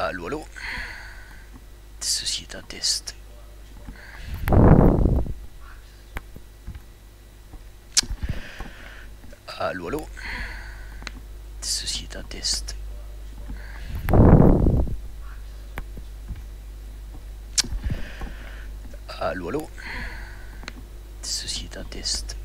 Allô, allô? Ceci est un test. Allô, allô? Ceci est un test. Allô, allô? Ceci est un test.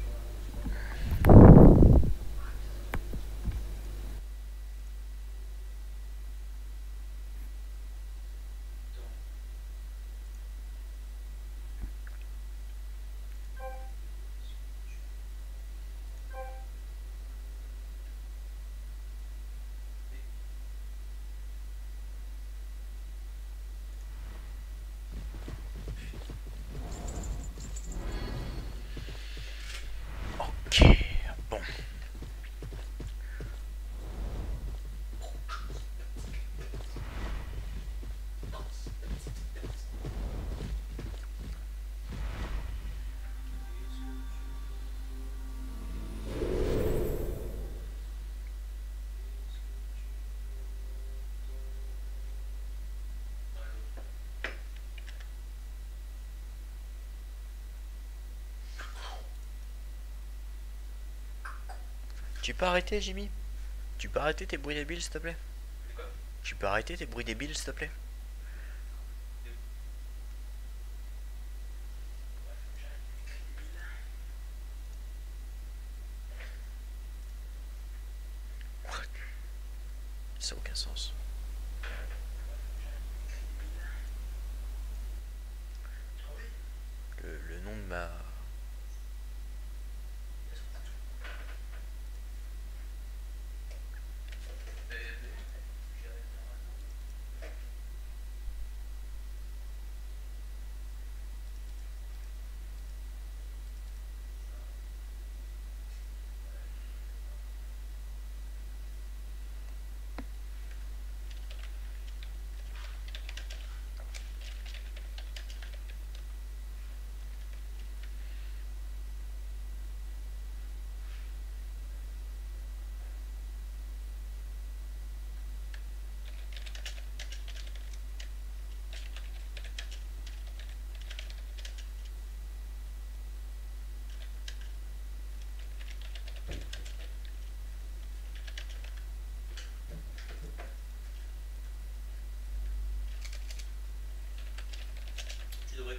Tu peux arrêter, Jimmy? Tu peux arrêter tes bruits débiles, s'il te plaît? Tu peux arrêter tes bruits débiles, s'il te plaît?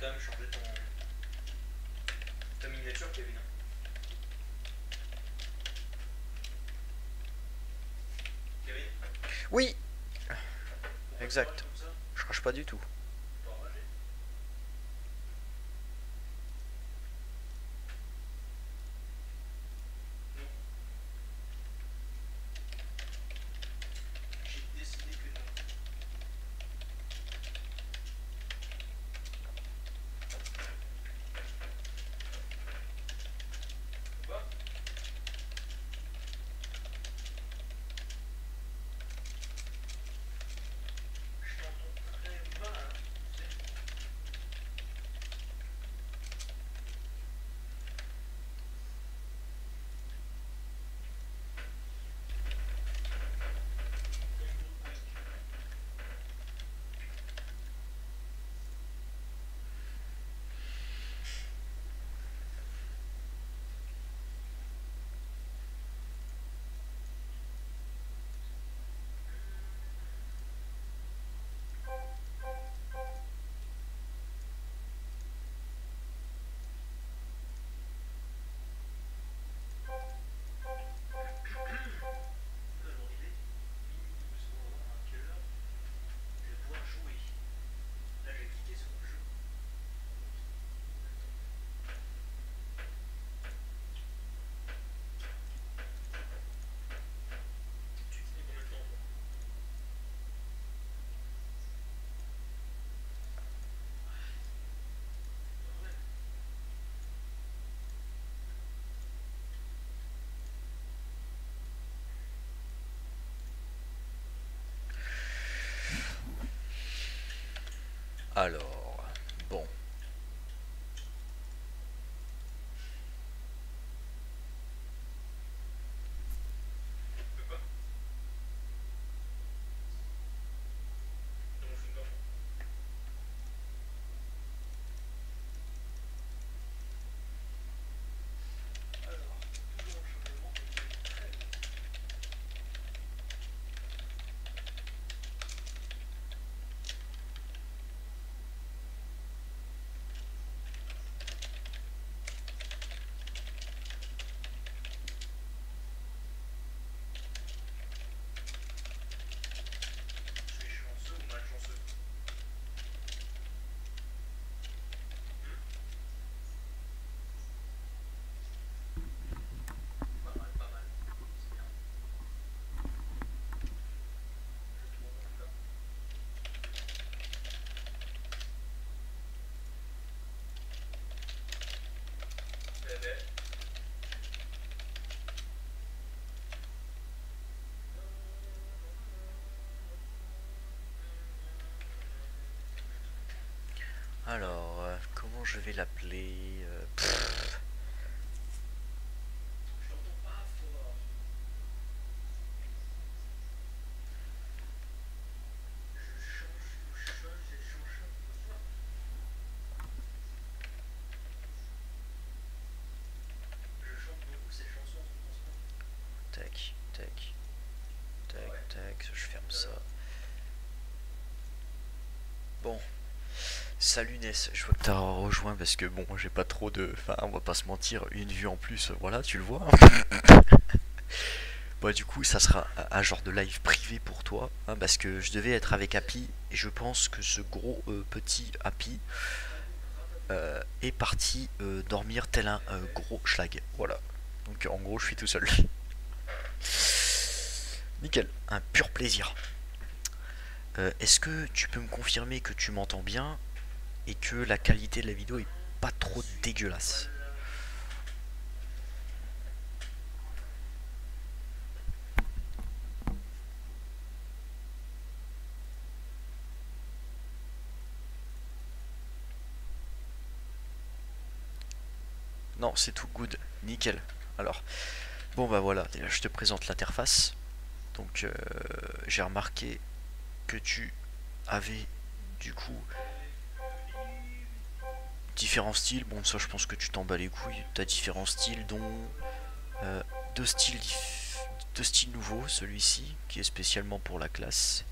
Changer ton. ta miniature, Kevin. Kevin? Oui Exact. Je crache pas du tout. tu vas rager. Non. J'ai décidé que non. Quoi Je t'entends très mal, hein, tu sais. Là, j'aurais idée, minuit 12, on va voir à quelle heure je vais pouvoir jouer. Là, j'ai cliqué sur le jeu. Tu te dis combien de temps toi Ouais. Alors, Alors, euh, comment je vais l'appeler? Salut Ness, je vois que t'as rejoint parce que bon, j'ai pas trop de... Enfin, on va pas se mentir, une vue en plus, voilà, tu le vois. Bah du coup, ça sera un genre de live privé pour toi, hein, parce que je devais être avec Happy, et je pense que ce gros euh, petit Happy euh, est parti euh, dormir tel un gros schlag. Voilà. Donc en gros, je suis tout seul. Nickel, un pur plaisir. Est-ce que tu peux me confirmer que tu m'entends bien? Et que la qualité de la vidéo est pas trop dégueulasse Non, c'est tout good, nickel. Alors, bon bah voilà, je te présente l'interface. Donc euh, j'ai remarqué que tu avais du coup différents styles. Bon, ça je pense que tu t'en bats les couilles. Tu as différents styles, dont euh, deux, styles deux styles nouveaux. Celui-ci qui est spécialement pour la classe.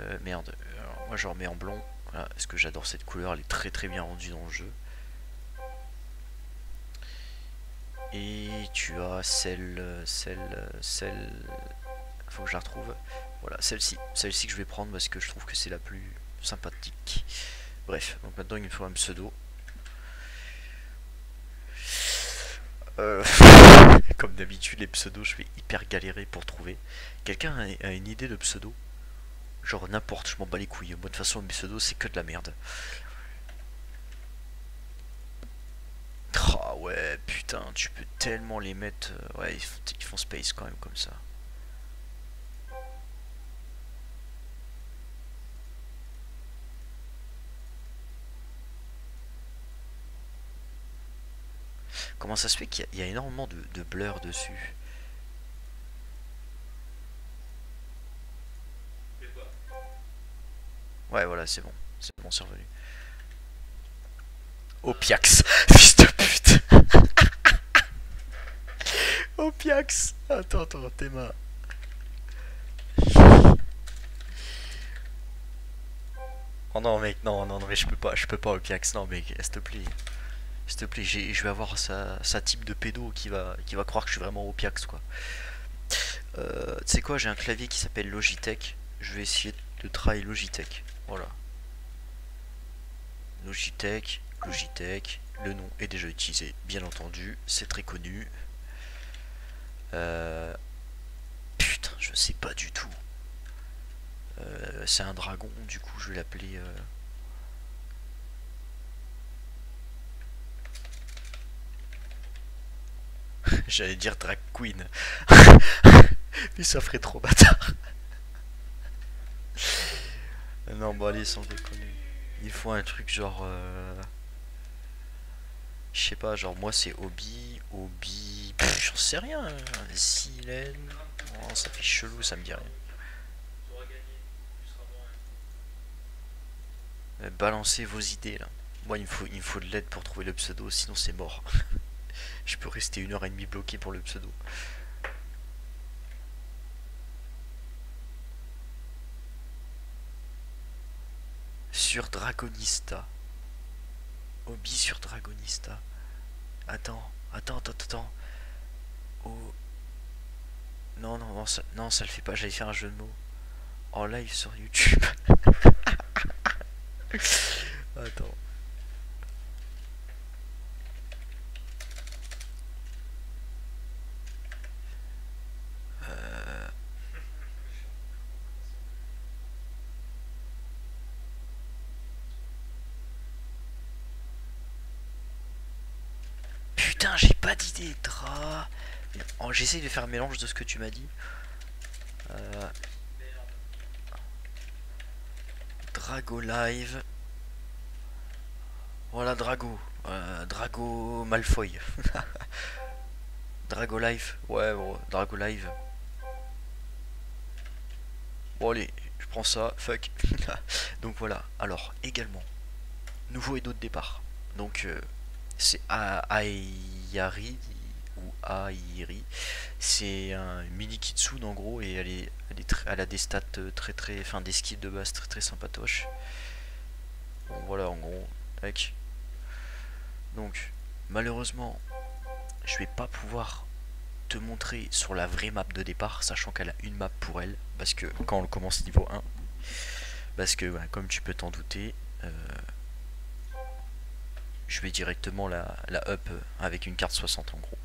Euh, merde, alors, moi je remets en blond. Parce que j'adore cette couleur, elle est très très bien rendue dans le jeu. Et tu as celle, celle, celle. Faut que je la retrouve. Voilà, celle-ci. Celle-ci que je vais prendre parce que je trouve que c'est la plus sympathique. Bref, donc maintenant il me faut un pseudo. Euh, Comme d'habitude, les pseudos, je vais hyper galérer pour trouver. Quelqu'un a, une idée de pseudo? Genre n'importe, je m'en bats les couilles. De toute façon, mes pseudos, c'est que de la merde. Ah ouais, putain, tu peux tellement les mettre. euh, Ouais, ils font space quand même comme ça. Comment ça se fait qu'il y, a- énormément de, de blur dessus Ouais, voilà, c'est bon. C'est bon, c'est revenu. Opiax, fils de pute. Opiax. Attends, attends, t'es. Oh non, mec, non, non, non, mais je peux pas, je peux pas, Opiax. Non, mec, s'il te plaît. S'il te plaît, je vais avoir sa, type de pédo qui va, qui va croire que je suis vraiment Opiax, quoi. Euh, tu sais quoi, j'ai un clavier qui s'appelle Logitech. Je vais essayer de try Logitech. Voilà. Logitech, Logitech, le nom est déjà utilisé, bien entendu, c'est très connu. Euh, Putain, je sais pas du tout. Euh, c'est un dragon, du coup je vais l'appeler... J'allais dire drag queen. Mais ça ferait trop bâtard. non, bon allez, sans déconner. Il faut un truc genre... euh, Je sais pas, genre moi c'est hobby, hobby... J'en sais rien. hein. Silène... Oh, ça fait chelou, ça me dit rien. Euh, Balancez vos idées là. Moi il me faut, il me faut de l'aide pour trouver le pseudo, sinon c'est mort. Je peux rester une heure et demie bloqué pour le pseudo. Sur Dragonista. Hobby sur Dragonista. Attends, attends, attends, attends. Oh. Non, non, non, ça, non, ça le fait pas, j'allais faire un jeu de mots. En live sur YouTube. Attends. Euh, J'ai pas d'idée. Dra. Oh, J'essaye de faire un mélange de ce que tu m'as dit. Euh, Drago Live. Voilà Drago. Euh, Drago Malfoy. Drago Live. Ouais, bon, Drago Live. Bon allez, je prends ça, fuck. Donc voilà, alors également, nouveau et d'autres départ. Donc euh, c'est Aayari ou Airi. C'est un mini Kitsune en gros et elle, est, elle, est elle a des stats euh, très très, enfin des skills de base très très sympatoches. Bon voilà en gros. Donc malheureusement, je vais pas pouvoir te montrer sur la vraie map de départ, sachant qu'elle a une map pour elle, parce que quand on commence niveau 1, parce que comme tu peux t'en douter, euh, je vais directement la, la up avec une carte 60 en gros.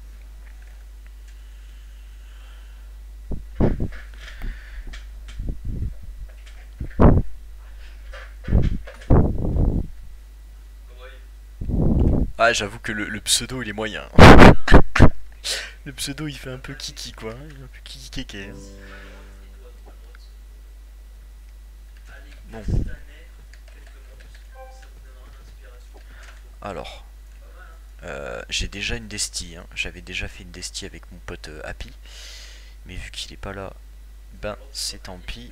Ah j'avoue que le, le, pseudo il est moyen. le pseudo il fait un peu kiki quoi, hein, un peu kiki kéké. Bon. Alors, euh, j'ai déjà une Desti, hein. j'avais déjà fait une Desti avec mon pote euh, Happy, mais vu qu'il est pas là, ben c'est tant pis.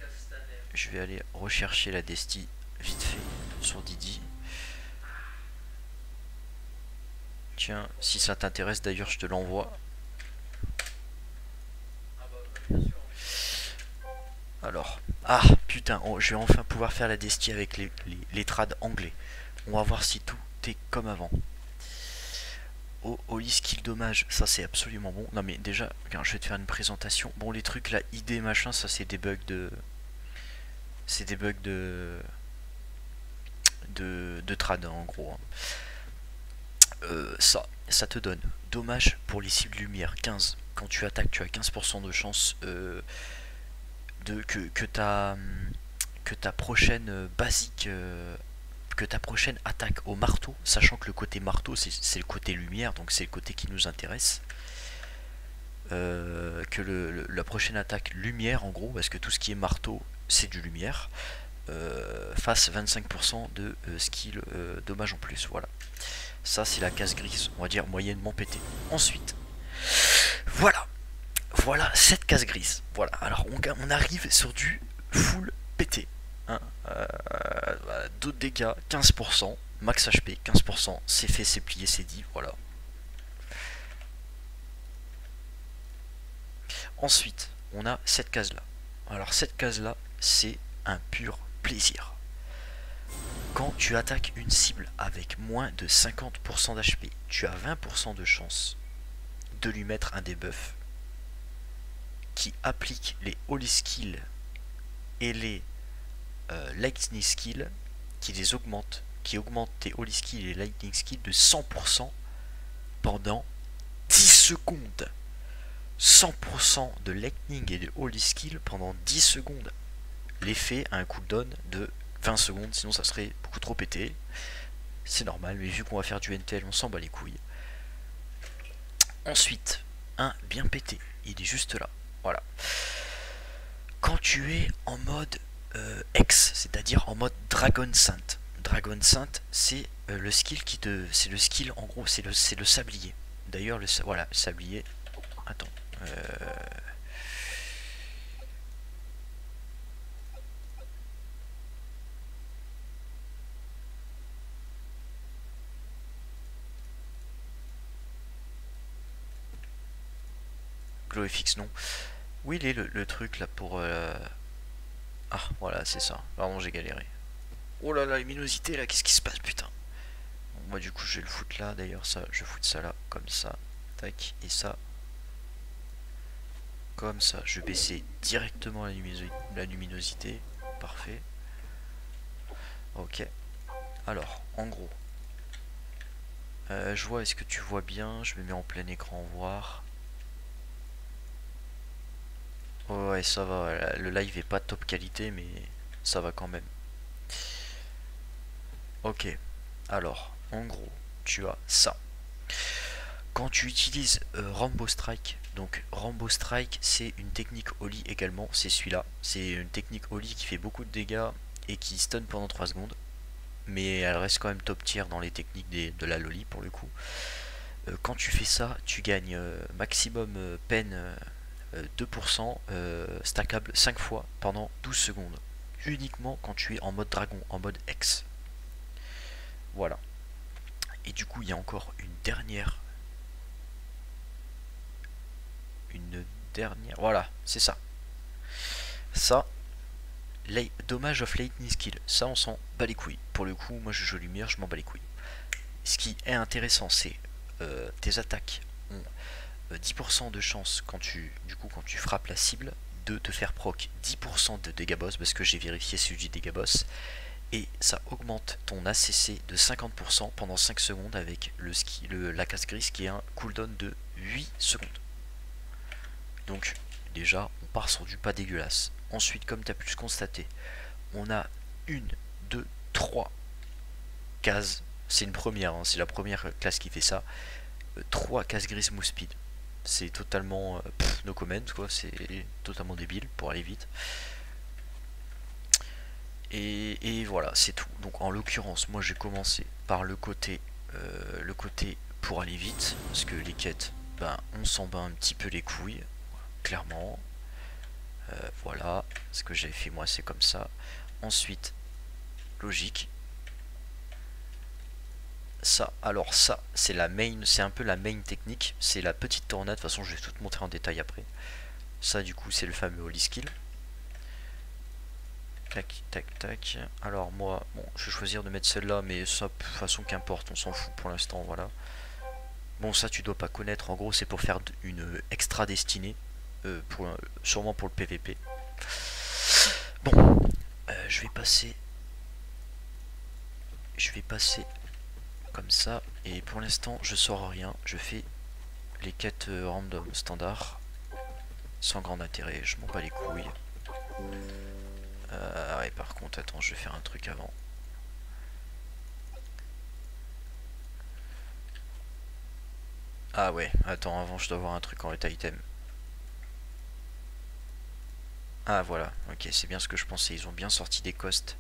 Je vais aller rechercher la Desti vite fait sur Didi. Tiens, si ça t'intéresse d'ailleurs, je te l'envoie. Alors, ah putain, oh, je vais enfin pouvoir faire la Desti avec les, les, les trades anglais. On va voir si tout comme avant. Oh, Holy Skill dommage, ça c'est absolument bon. Non mais déjà, je vais te faire une présentation. Bon les trucs là, ID machin, ça c'est des bugs de... C'est des bugs de... De, de trad en gros. Hein. Euh, ça, ça te donne dommage pour les cibles lumière 15. Quand tu attaques, tu as 15% de chance euh, de, que, que, ta, que ta prochaine euh, basique que ta prochaine attaque au marteau, sachant que le côté marteau c'est le côté lumière, donc c'est le côté qui nous intéresse. Euh, que la prochaine attaque lumière en gros, parce que tout ce qui est marteau c'est du lumière, euh, fasse 25% de euh, skill dommage en plus. Voilà. Ça c'est la case grise, on va dire moyennement pété. Ensuite, voilà. Voilà cette case grise. Voilà. Alors on arrive sur du full pété. Hein, euh, d'autres dégâts, 15%, max HP, 15%, c'est fait, c'est plié, c'est dit, voilà. Ensuite, on a cette case là. Alors cette case là, c'est un pur plaisir. Quand tu attaques une cible avec moins de 50% d'HP, tu as 20% de chance de lui mettre un debuff qui applique les holy skills et les euh, lightning skill qui les augmente, qui augmente tes holy skill et lightning skill de 100% pendant 10 secondes. 100% de lightning et de holy skill pendant 10 secondes. L'effet a un cooldown de 20 secondes, sinon ça serait beaucoup trop pété. C'est normal, mais vu qu'on va faire du NTL, on s'en bat les couilles. Ensuite, un bien pété. Il est juste là. Voilà. Quand tu es en mode euh, X, c'est-à-dire en mode Dragon Saint. Dragon Saint, c'est euh, le skill qui te, c'est le skill en gros, c'est le, le sablier. D'ailleurs, le, voilà, sablier. Attends. Euh... Non. Où il est le, le truc là pour euh, ah, voilà, c'est ça. Vraiment, j'ai galéré. Oh là là, luminosité, là, qu'est-ce qui se passe, putain Moi, du coup, je vais le foutre là, d'ailleurs, ça, je vais foutre ça là, comme ça. Tac, et ça. Comme ça. Je vais baisser directement la, luminosité. Parfait. Ok. Alors, en gros. Euh, je vois, est-ce que tu vois bien? Je me mets en plein écran, voir. Ouais, ça va. Le live est pas top qualité, mais ça va quand même. Ok. Alors, en gros, tu as ça. Quand tu utilises euh, Rambo Strike, donc Rambo Strike, c'est une technique Oli également. C'est celui-là. C'est une technique Oli qui fait beaucoup de dégâts et qui stun pendant 3 secondes. mais elle reste quand même top tier dans les techniques de la loli pour le coup. Euh, quand tu fais ça, tu gagnes euh, maximum peine 2% stackable 5 fois pendant 12 secondes. Uniquement quand tu es en mode dragon, en mode X. Voilà. Et du coup, il y a encore une dernière. Une dernière. Voilà, c'est ça. Ça, dommage of lightning skill. Ça, on s'en bat les couilles. Pour le coup, moi je joue lumière, je m'en bats les couilles. Ce qui est intéressant, c'est euh, tes attaques 10% euh, de chance quand tu, du coup, quand tu frappes la cible de te faire proc 10% de dégâts boss parce que j'ai vérifié celui du dégâts boss et ça augmente ton ACC de 50% pendant 5 secondes avec le ski, le, la casse grise qui est un cooldown de 8 secondes. Donc déjà on part sur du pas dégueulasse. Ensuite comme tu as pu constater, on a une, deux, trois cases. C'est une première, hein, c'est la première classe qui fait ça. 3 euh, cases grises move speed. C'est totalement euh, no comment quoi, c'est totalement débile pour aller vite. Et, voilà, c'est tout. Donc en l'occurrence, moi j'ai commencé par le côté, euh, le côté pour aller vite, parce que les quêtes, ben on s'en bat un petit peu les couilles, clairement. Euh, voilà, ce que j'ai fait moi c'est comme ça. Ensuite, logique. Ça, alors ça, c'est la main, c'est un peu la main technique, c'est la petite tornade, de toute façon je vais tout te montrer en détail après. Ça du coup c'est le fameux holy skill. Tac, tac, tac. Alors moi, je vais choisir de mettre celle-là, mais ça, de toute façon, qu'importe, on s'en fout pour l'instant, voilà. Bon, ça, tu dois pas connaître. En gros, c'est pour faire une extra destinée. Euh, sûrement pour le PVP. Bon, euh, je vais passer... Je vais passer comme ça. Et pour l'instant, je sors rien. Je fais les quêtes euh, random standard. Sans grand intérêt, je m'en bats les couilles. Euh, ouais, par contre, attends, je vais faire un truc avant. Ah ouais, attends, avant je dois voir un truc en ret item. Ah voilà, ok, c'est bien ce que je pensais, ils ont bien sorti des costs.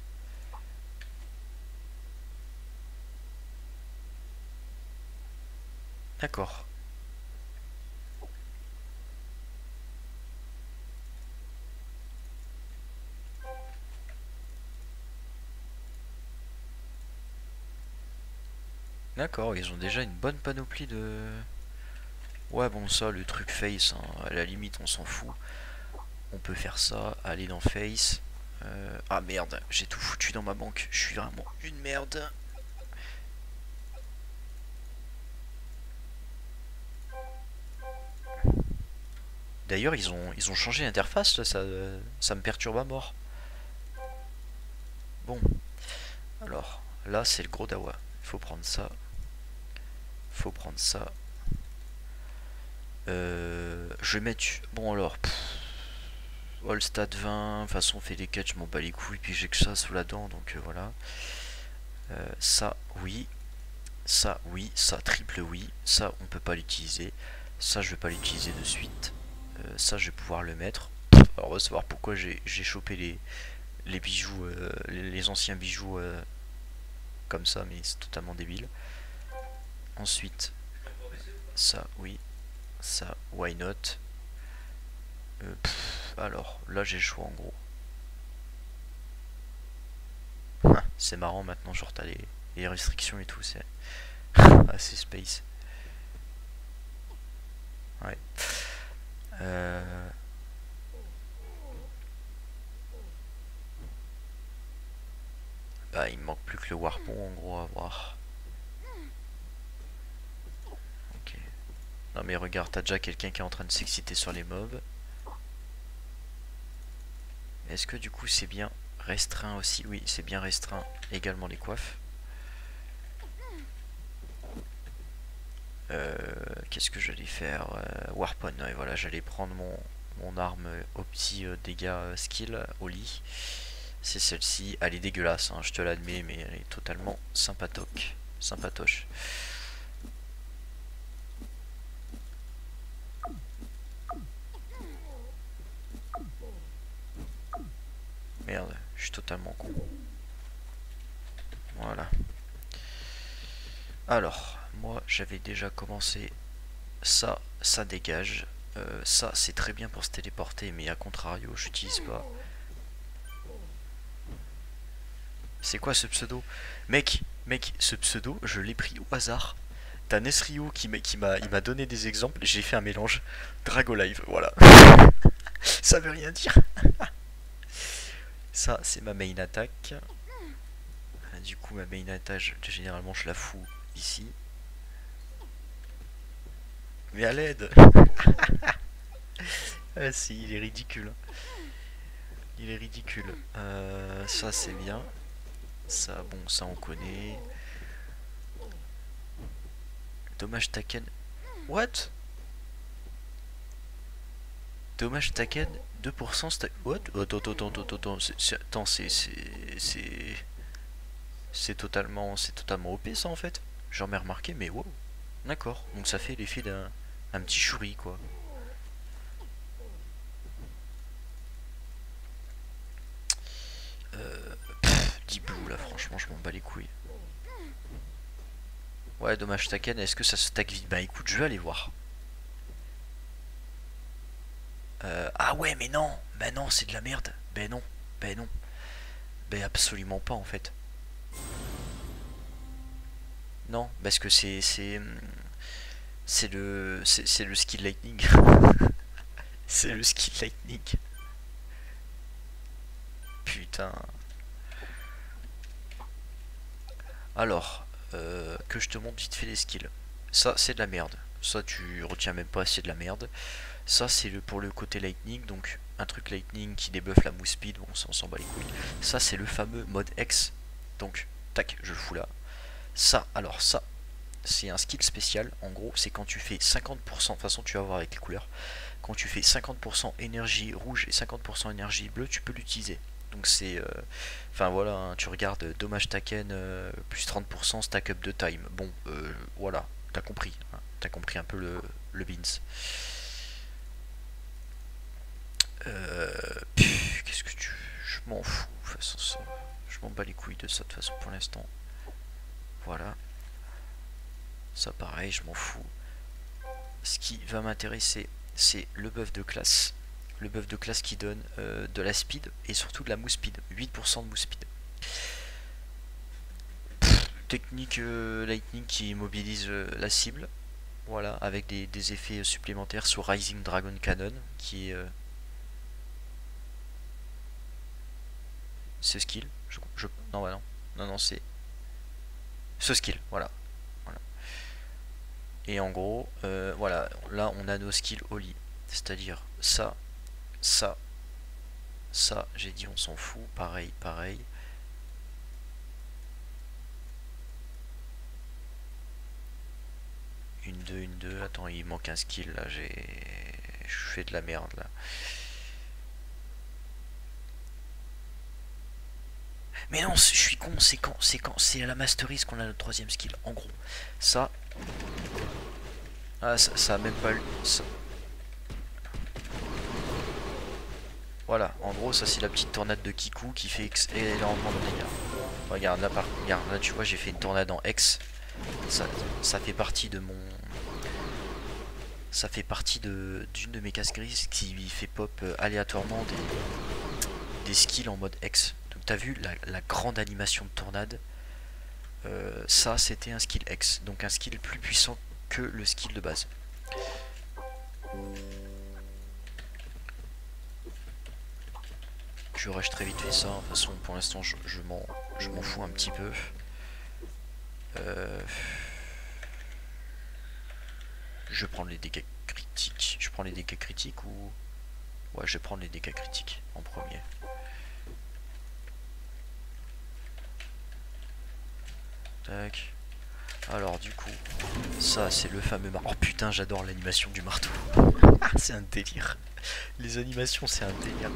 D'accord. D'accord, ils ont déjà une bonne panoplie de... Ouais, bon, ça, le truc face, hein, à la limite, on s'en fout. On peut faire ça, aller dans face. Euh, ah merde, j'ai tout foutu dans ma banque. Je suis vraiment une merde. D'ailleurs, ils ont, ils ont changé l'interface, ça, ça me perturbe à mort. Bon. Alors, là, c'est le gros dawa. Il faut prendre ça faut prendre ça. Euh, je vais mettre... Bon alors... All stat 20, de toute façon on fait des catchs, je m'en bats les couilles, puis j'ai que ça sous la dent, donc euh, voilà. Euh, ça, oui. Ça, oui. Ça, triple oui. Ça, on peut pas l'utiliser. Ça, je vais pas l'utiliser de suite. Ça, je vais pouvoir le mettre. Alors, on va savoir pourquoi j'ai chopé les, les bijoux, les, anciens bijoux comme ça, mais c'est totalement débile. Ensuite, ça, oui. Ça, why not? Euh, Alors, là j'ai le choix en gros. C'est marrant maintenant, genre t'as les, restrictions et tout, c'est assez space. Ouais. Euh... Bah, il manque plus que le warpon en gros à voir. Non mais regarde, t'as déjà quelqu'un qui est en train de s'exciter sur les mobs. Est-ce que du coup c'est bien restreint aussi? Oui, c'est bien restreint également les coiffes. Euh, qu'est-ce que j'allais faire euh, Warpon, et voilà, j'allais prendre mon, arme au petit euh, dégâts skill au lit. C'est celle-ci, elle est dégueulasse, hein, je te l'admets, mais elle est totalement sympatoque, sympatoche. Merde, je suis totalement con. Voilà. Alors, moi j'avais déjà commencé ça, ça dégage. Euh, ça c'est très bien pour se téléporter, mais à contrario, j'utilise pas. C'est quoi ce pseudo? Mec, mec, ce pseudo, je l'ai pris au hasard. T'as Nesrio qui m'a donné des exemples, j'ai fait un mélange Drago Live, voilà. ça veut rien dire. ça c'est ma main attaque. Du coup ma main attaque généralement je la fous ici. Mais à l'aide Ah si, il est ridicule. Il est ridicule. Euh, ça c'est bien. Ça, bon, ça on connaît. Dommage Taken. What? Dommage Taken 2% stack. What? Attends, attends, attends, attends, c'est. C'est. C'est totalement. C'est totalement OP ça en fait. J'en ai remarqué, mais wow. D'accord. Donc ça fait l'effet d'un un petit chouri quoi. Euh, Deep Blue là, franchement, je m'en bats les couilles. Ouais, dommage Taken, est-ce que ça se stack vite? Bah écoute, je vais aller voir. Euh, ah ouais, mais non Bah non, c'est de la merde. Ben non, ben non. Ben absolument pas en fait. Non, parce que c'est c'est le c'est le skill lightning. c'est le skill lightning. Putain. Alors, euh, que je te montre vite fait les skills. Ça, c'est de la merde. Ça, tu retiens même pas, c'est de la merde. Ça, c'est le, pour le côté lightning. Donc, un truc lightning qui débuffe la mousse speed. Bon, ça, on s'en bat les couilles. Ça, c'est le fameux mode X. Donc, tac, je le fous là. Ça, alors, ça, c'est un skill spécial. En gros, c'est quand tu fais 50%. De toute façon, tu vas voir avec les couleurs. Quand tu fais 50% énergie rouge et 50% énergie bleue, tu peux l'utiliser. Donc c'est... Euh, enfin voilà, hein, tu regardes dommage Taken euh, plus 30% stack up de time. Bon, euh, voilà, t'as compris. Hein, t'as compris un peu le, le beans. Qu'est-ce que tu... Je m'en fous. Façon, je m'en bats les couilles de ça de toute façon pour l'instant. Voilà. Ça pareil, je m'en fous. Ce qui va m'intéresser, c'est le buff de classe le buff de classe qui donne euh, de la speed et surtout de la mousse speed, 8% de mousse speed. technique euh, lightning qui immobilise euh, la cible, voilà, avec des, effets supplémentaires sur Rising Dragon Cannon qui est ce skill. Je, non, bah non, non, non, c'est ce skill, voilà. voilà. Et en gros, voilà, là on a nos skills au lit, c'est-à-dire ça, ça, ça, j'ai dit on s'en fout, pareil, pareil. Une, deux, une, deux. Attends, il manque un skill là. J'ai. Je fais de la merde là. Mais non, je suis con, c'est quand C'est quand C'est à la masterise qu'on a notre troisième skill. En gros, ça. Ah, ça, a même pas. Ça, Voilà, en gros, ça c'est la petite tornade de Kiku qui fait énormément de dégâts. Regarde, là, par... Regarde, là tu vois, j'ai fait une tornade en X. Ça, fait partie de mon... Ça fait partie d'une de, mes cases grises qui fait pop euh, aléatoirement des, des skills en mode X. Donc t'as vu la, grande animation de tornade euh, Ça c'était un skill X, donc un skill plus puissant que le skill de base. Je rush très vite fait ça, de toute façon pour l'instant je, je m'en fous un petit peu. Euh, je prends les dégâts critiques. Je prends les dégâts critiques ou... Ouais, je vais prendre les dégâts critiques en premier. Tac. Alors du coup, ça c'est le fameux marteau. Oh putain, j'adore l'animation du marteau. c'est un délire. Les animations, c'est un délire.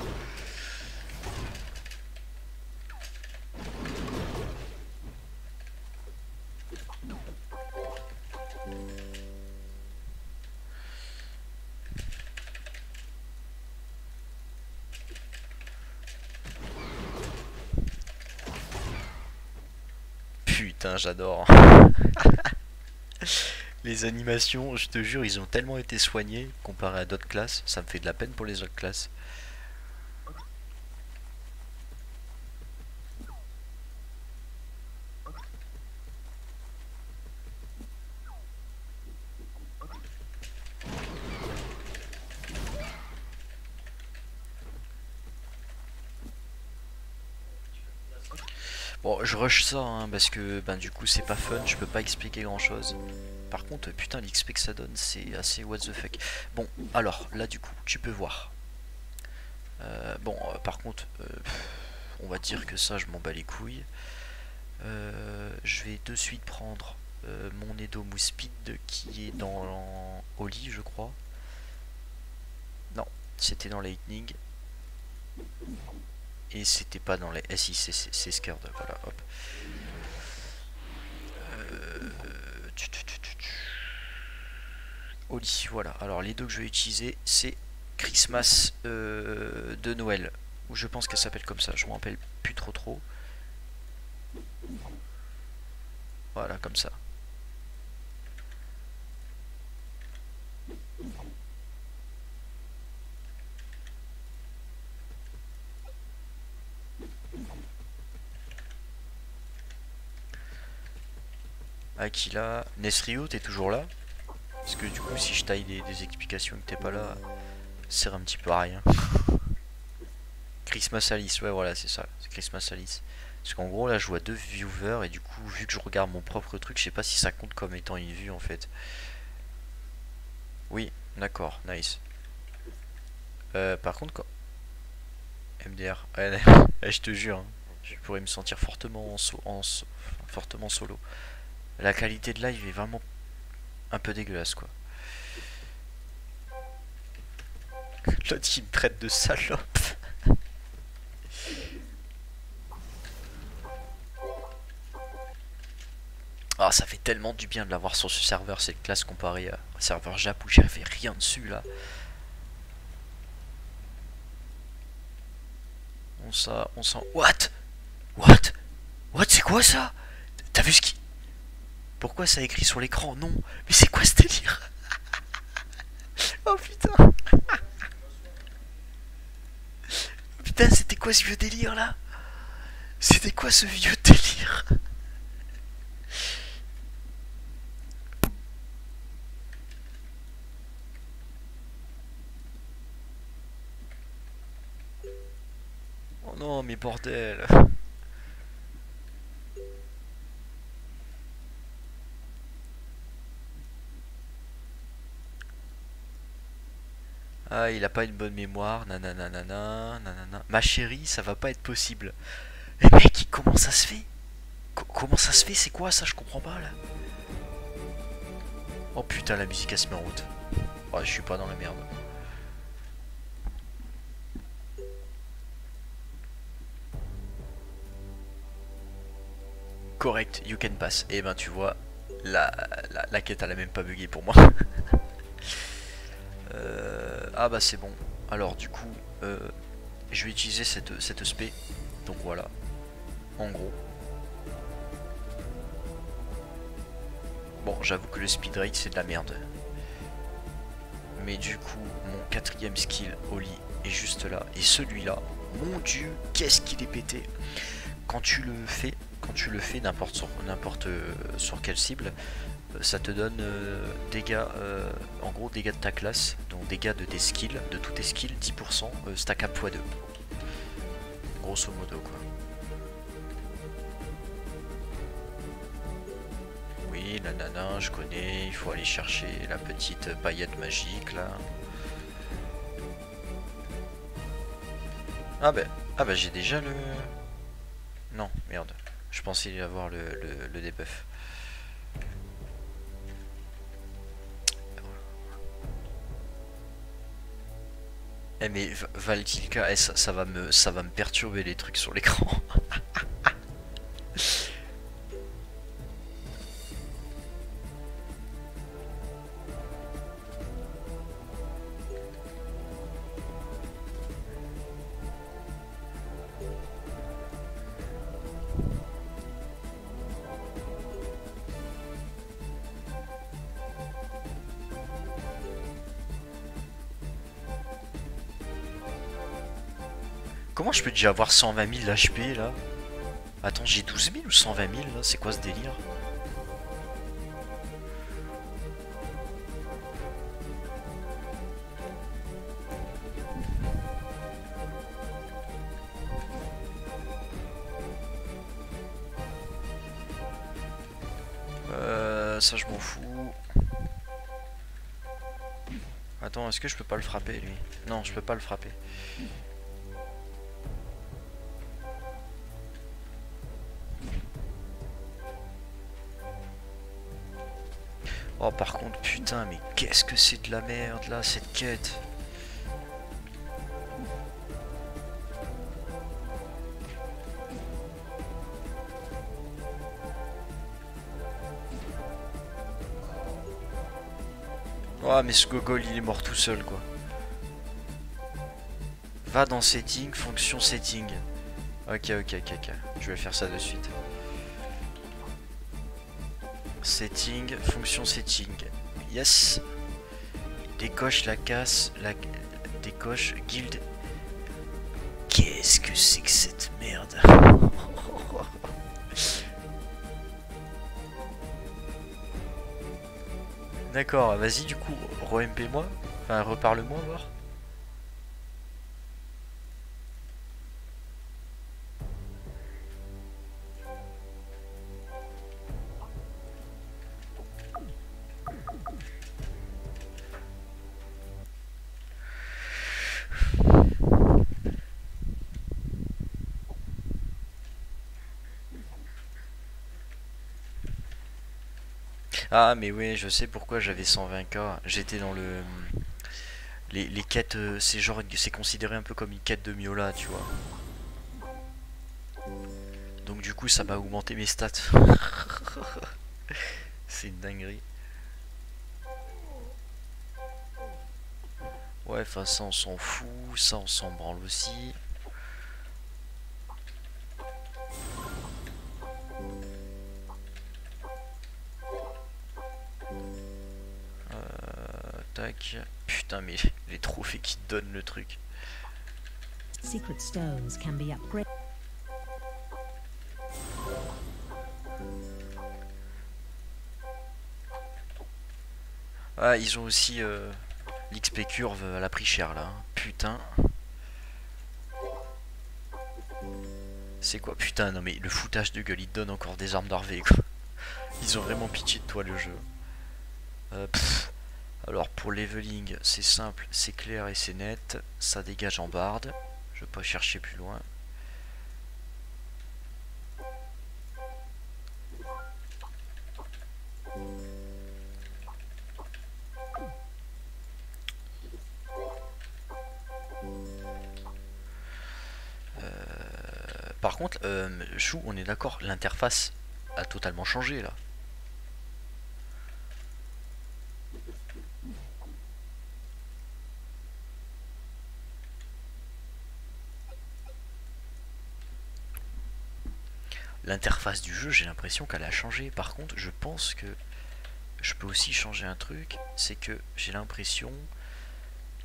J'adore. Les animations, je te jure, ils ont tellement été soignés comparé à d'autres classes. Ça me fait de la peine pour les autres classes. Bon, je rush ça hein, parce que ben, du coup c'est pas fun, je peux pas expliquer grand chose. Par contre, putain, l'XP que ça donne, c'est assez what the fuck. Bon, alors là du coup, tu peux voir. Euh, bon, euh, par contre, euh, on va dire que ça, je m'en bats les couilles. je vais de suite prendre mon Edo Speed qui est dans Oli, je crois. Non, c'était dans Lightning. Et c'était pas dans les... Eh si, c'est Scared, voilà, hop. Euh... Voilà. Alors les deux que je vais utiliser, c'est Christmas euh, de Noël. Ou je pense qu'elle s'appelle comme ça, je m'en rappelle plus trop trop. Voilà, comme ça. Aquila. Nesrio, t'es toujours là Parce que du coup, si je taille des, explications que t'es pas là, sert un petit peu à rien. Christmas Alice, ouais, voilà, c'est ça. C'est Christmas Alice. Parce qu'en gros, là, je vois deux viewers et du coup, vu que je regarde mon propre truc, je sais pas si ça compte comme étant une vue en fait. Oui, d'accord, nice. Euh, par contre, quoi MDR, je te jure, hein, je pourrais me sentir fortement, en fortement solo la qualité de live est vraiment un peu dégueulasse quoi. L'autre il me traite de salope. Ah ça fait tellement du bien de l'avoir sur ce serveur cette classe comparée au serveur Jap où j'avais rien dessus là. On sent... On sent... What? What? What c'est quoi ça? T'as vu ce qui... Pourquoi ça écrit sur l'écran Non. Mais c'est quoi ce délire Oh putain. Putain, c'était quoi ce vieux délire là? C'était quoi ce vieux délire? Oh non, mais bordel Ah, il a pas une bonne mémoire, nanana, nanana. Ma chérie, ça va pas être possible. Mais mec, comment ça se fait? Comment ça se fait? C'est quoi ça? Je comprends pas là. Oh putain, la musique elle se met en route. Oh, je suis pas dans la merde. Correct, you can pass. Et eh ben tu vois, la, la, la quête elle a même pas bugué pour moi. Euh, ah bah c'est bon. Alors du coup, euh, je vais utiliser cette, cette SP. Donc voilà. En gros. Bon, j'avoue que le speed rate c'est de la merde. Mais du coup, mon quatrième skill, Oli, est juste là. Et celui-là, mon dieu, qu'est-ce qu'il est pété. Quand tu le fais, quand tu le fais n'importe n'importe euh, sur quelle cible, ça te donne euh, dégâts, euh, en gros dégâts de ta classe, donc dégâts de tes skills, de tous tes skills, 10% euh, stack up x2. Grosso modo quoi. Oui, la nana, je connais, il faut aller chercher la petite paillette magique là. Ah ben, ah bah j'ai déjà le... Non, merde. Je pensais avoir le, le, le debuff. Eh mais Valtilka, eh, ça, va me, ça va me perturber les trucs sur l'écran. je peux déjà avoir 120 000 HP là Attends, j'ai 12 000 ou 120 000 là? C'est quoi ce délire? Euh, ça je m'en fous. Attends, est-ce que je peux pas le frapper lui? Non, je peux pas le frapper. Oh par contre, putain, mais qu'est-ce que c'est de la merde là, cette quête Oh mais ce gogol il est mort tout seul quoi. Va dans setting, fonction setting. Ok ok ok ok. Je vais faire ça de suite. Setting, fonction setting. Yes. Décoche la casse, la décoche guild. Qu'est-ce que c'est que cette merde? D'accord, vas-y du coup, re-MP moi. Enfin, reparle-moi, voir. Ah mais oui, je sais pourquoi j'avais 120k. J'étais dans le... Les, les quêtes, euh, c'est genre, c'est considéré un peu comme une quête de Miola, tu vois. Donc du coup, ça m'a augmenté mes stats. c'est une dinguerie. Ouais, enfin ça on s'en fout, ça on s'en branle aussi. Putain, mais les trophées qui donnent le truc. Secret stones can be upgraded. Ah, ils ont aussi euh, l'XP curve à la prix cher là. Hein. Putain. C'est quoi? Putain, non mais le foutage de gueule, il donne encore des armes d'Harvey quoi. Ils ont vraiment pitié de toi le jeu. Euh, alors pour leveling, c'est simple, c'est clair et c'est net. Ça dégage en barde. Je vais pas chercher plus loin. Euh, par contre, euh, Chou, on est d'accord, l'interface a totalement changé là. L'interface du jeu, j'ai l'impression qu'elle a changé. Par contre, je pense que je peux aussi changer un truc, c'est que j'ai l'impression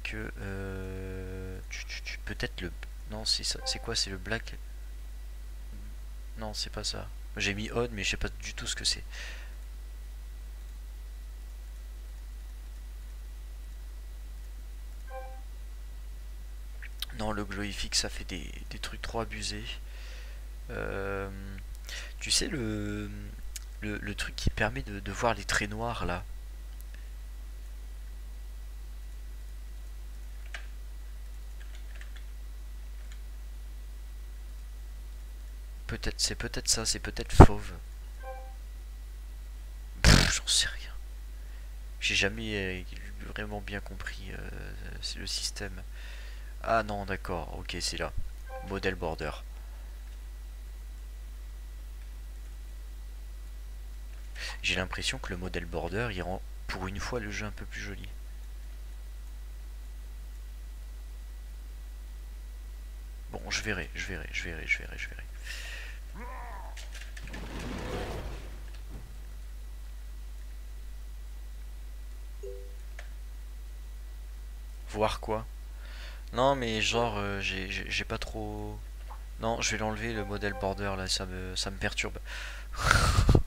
que euh, peut-être le non c'est ça c'est quoi c'est le black? Non c'est pas ça. J'ai mis odd mais je sais pas du tout ce que c'est. Non le glowifix ça fait des, des trucs trop abusés. Euh, tu sais, le, le, truc qui permet de, voir les traits noirs là. Peut-être, c'est peut-être ça, c'est peut-être fauve. J'en sais rien. J'ai jamais euh, vraiment bien compris euh, le système. Ah non, d'accord, ok, c'est là. Model border. J'ai l'impression que le modèle border, il rend pour une fois le jeu un peu plus joli. Bon, je verrai, je verrai, je verrai, je verrai, je verrai. Voir quoi? Non, mais genre, euh, j'ai- pas trop... Non, je vais l'enlever, le modèle border, là, ça me perturbe.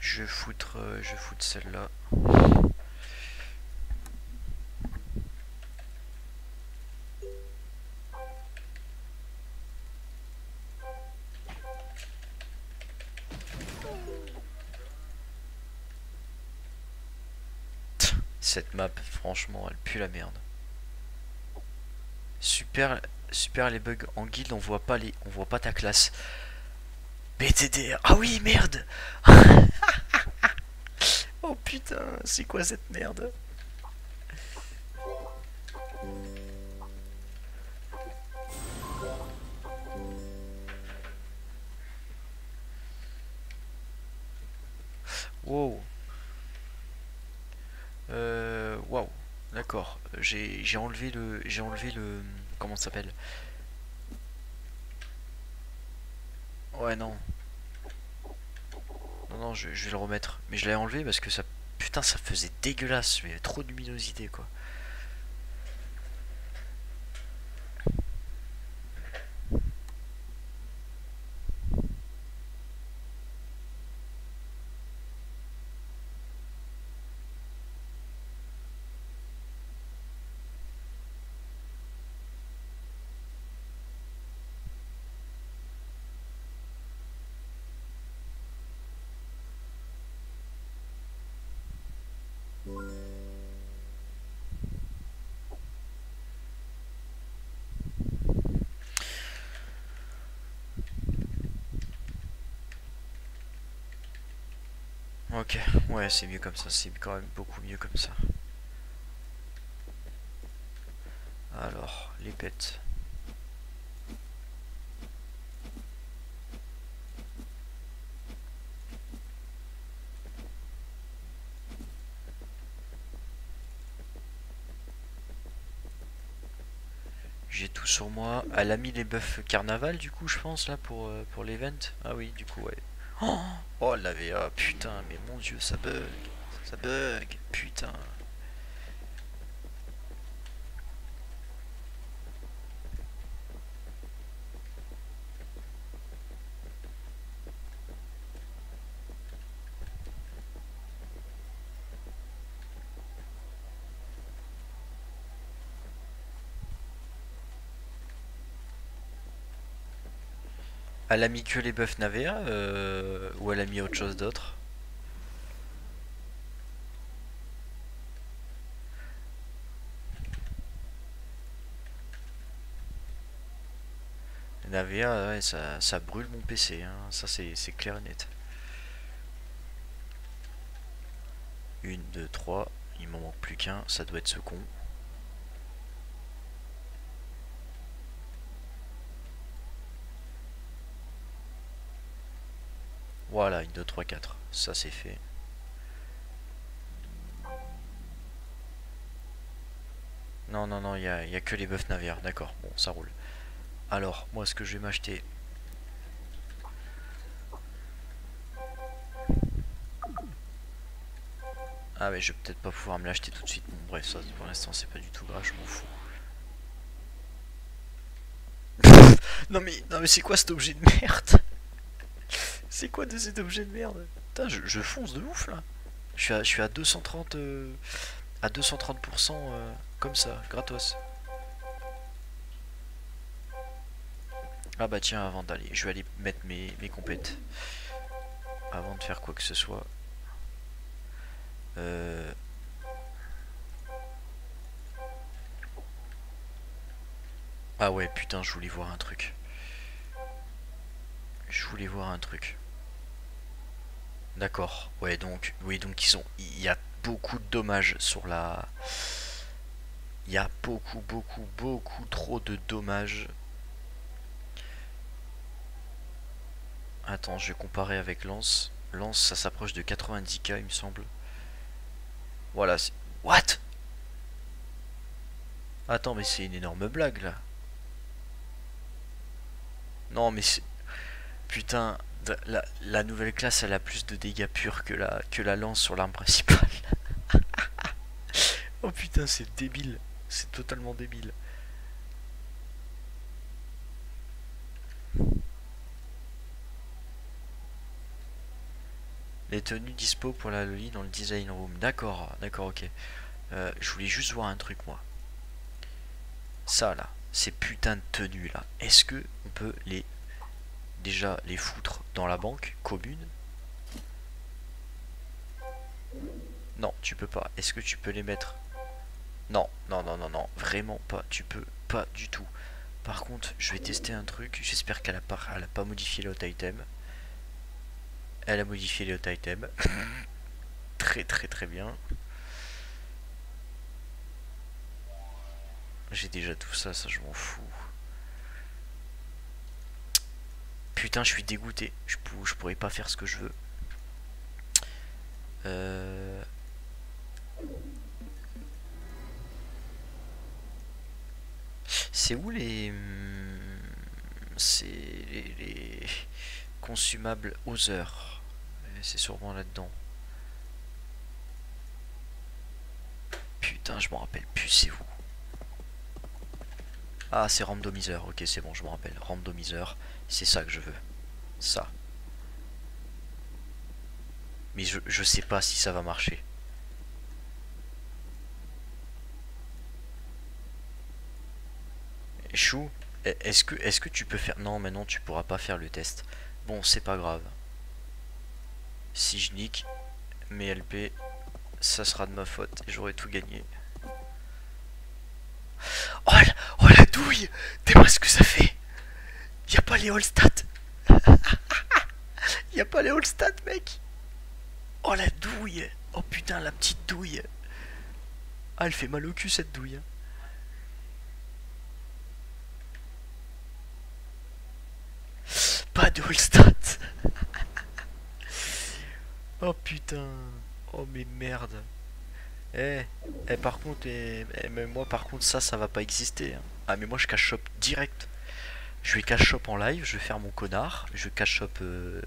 Je vais foutre, celle-là. Cette map, franchement, elle pue la merde. Super, super les bugs en guild, on voit pas les, on voit pas ta classe. BTDR. Ah oui, merde. oh putain, c'est quoi cette merde Wow. Euh, wow. D'accord. J'ai enlevé le, j'ai enlevé le, comment ça s'appelle? Ouais, non. Non, je, vais le remettre. Mais je l'ai enlevé parce que ça, putain, ça faisait dégueulasse. Avait trop de luminosité, quoi. Ok, ouais, c'est mieux comme ça. C'est quand même beaucoup mieux comme ça. Alors, les pets. J'ai tout sur moi. Elle a mis les buffs carnaval du coup je pense là pour, euh, pour l'event. Ah oui du coup ouais. Oh, oh la VA putain mais mon dieu ça bug. Ça bug putain. Elle a mis que les buffs Navea euh, ou elle a mis autre chose d'autre Navea, ouais, ça, ça brûle mon PC, hein. ça c'est clair et net. Une, deux, trois, il m'en manque plus qu'un, ça doit être ce con. Voilà, une, deux, trois, quatre. Ça c'est fait. Non, non, non, il n'y a, a que les buffs navires. D'accord, bon, ça roule. Alors, moi, ce que je vais m'acheter... Ah mais je vais peut-être pas pouvoir me l'acheter tout de suite. Bon, bref, ça pour l'instant c'est pas du tout grave, je m'en fous. non mais, non mais c'est quoi cet objet de merde? C'est quoi de cet objet de merde Putain, je, fonce de ouf là. Je suis à, je suis à 230 euh, à 230% euh, comme ça, gratos. Ah bah tiens, avant d'aller, je vais aller mettre mes, mes compètes. Avant de faire quoi que ce soit. Euh... Ah ouais, putain, je voulais voir un truc. Je voulais voir un truc. D'accord. Ouais, donc, oui, donc ils ont, il y a beaucoup de dommages sur la. Il y a beaucoup, beaucoup, beaucoup trop de dommages. Attends, je vais comparer avec Lance. Lance, ça s'approche de 90k, il me semble. Voilà. c'est- What? Attends, mais c'est une énorme blague là. Non, mais c'est. Putain, la, nouvelle classe elle a plus de dégâts purs que la, que la lance sur l'arme principale. oh putain, c'est débile. C'est totalement débile. Les tenues dispo pour la Loli dans le design room. D'accord, d'accord, ok. Euh, je voulais juste voir un truc moi. Ça là, ces putains de tenues là, est-ce que on peut les déjà les foutre dans la banque commune Non, tu peux pas. Est-ce que tu peux les mettre? Non, non, non, non, non, vraiment pas. Tu peux pas du tout. Par contre, je vais tester un truc. J'espère qu'elle a pas, modifié le hot item. Elle a modifié les hot items. très très très bien. J'ai déjà tout ça, ça je m'en fous. Putain, je suis dégoûté. Je, je pourrais pas faire ce que je veux. Euh... C'est où les... Hmm, c'est les, consumables aux heures. C'est sûrement là-dedans. Putain, je m'en rappelle plus, c'est où? Ah, c'est randomiseur. Ok, c'est bon, je me rappelle. Randomiseur, c'est ça que je veux. Ça. Mais je, je sais pas si ça va marcher. Chou, e-, est-ce que, est que tu peux faire... Non, mais non, tu pourras pas faire le test. Bon, c'est pas grave. Si je nique mes LP, ça sera de ma faute et j'aurai tout gagné. Oh la, oh la douille T'es ce que ça fait Y a pas les all stats Y a pas les all stats, mec Oh la douille Oh putain, la petite douille Ah, elle fait mal au cul, cette douille. Pas de all stats Oh putain Oh mais merde Eh, eh par contre, eh, eh, moi par contre ça, ça va pas exister. Hein. Ah mais moi je cache shop direct. Je vais cash shop en live, je vais faire mon connard, je cash shop 10 euh,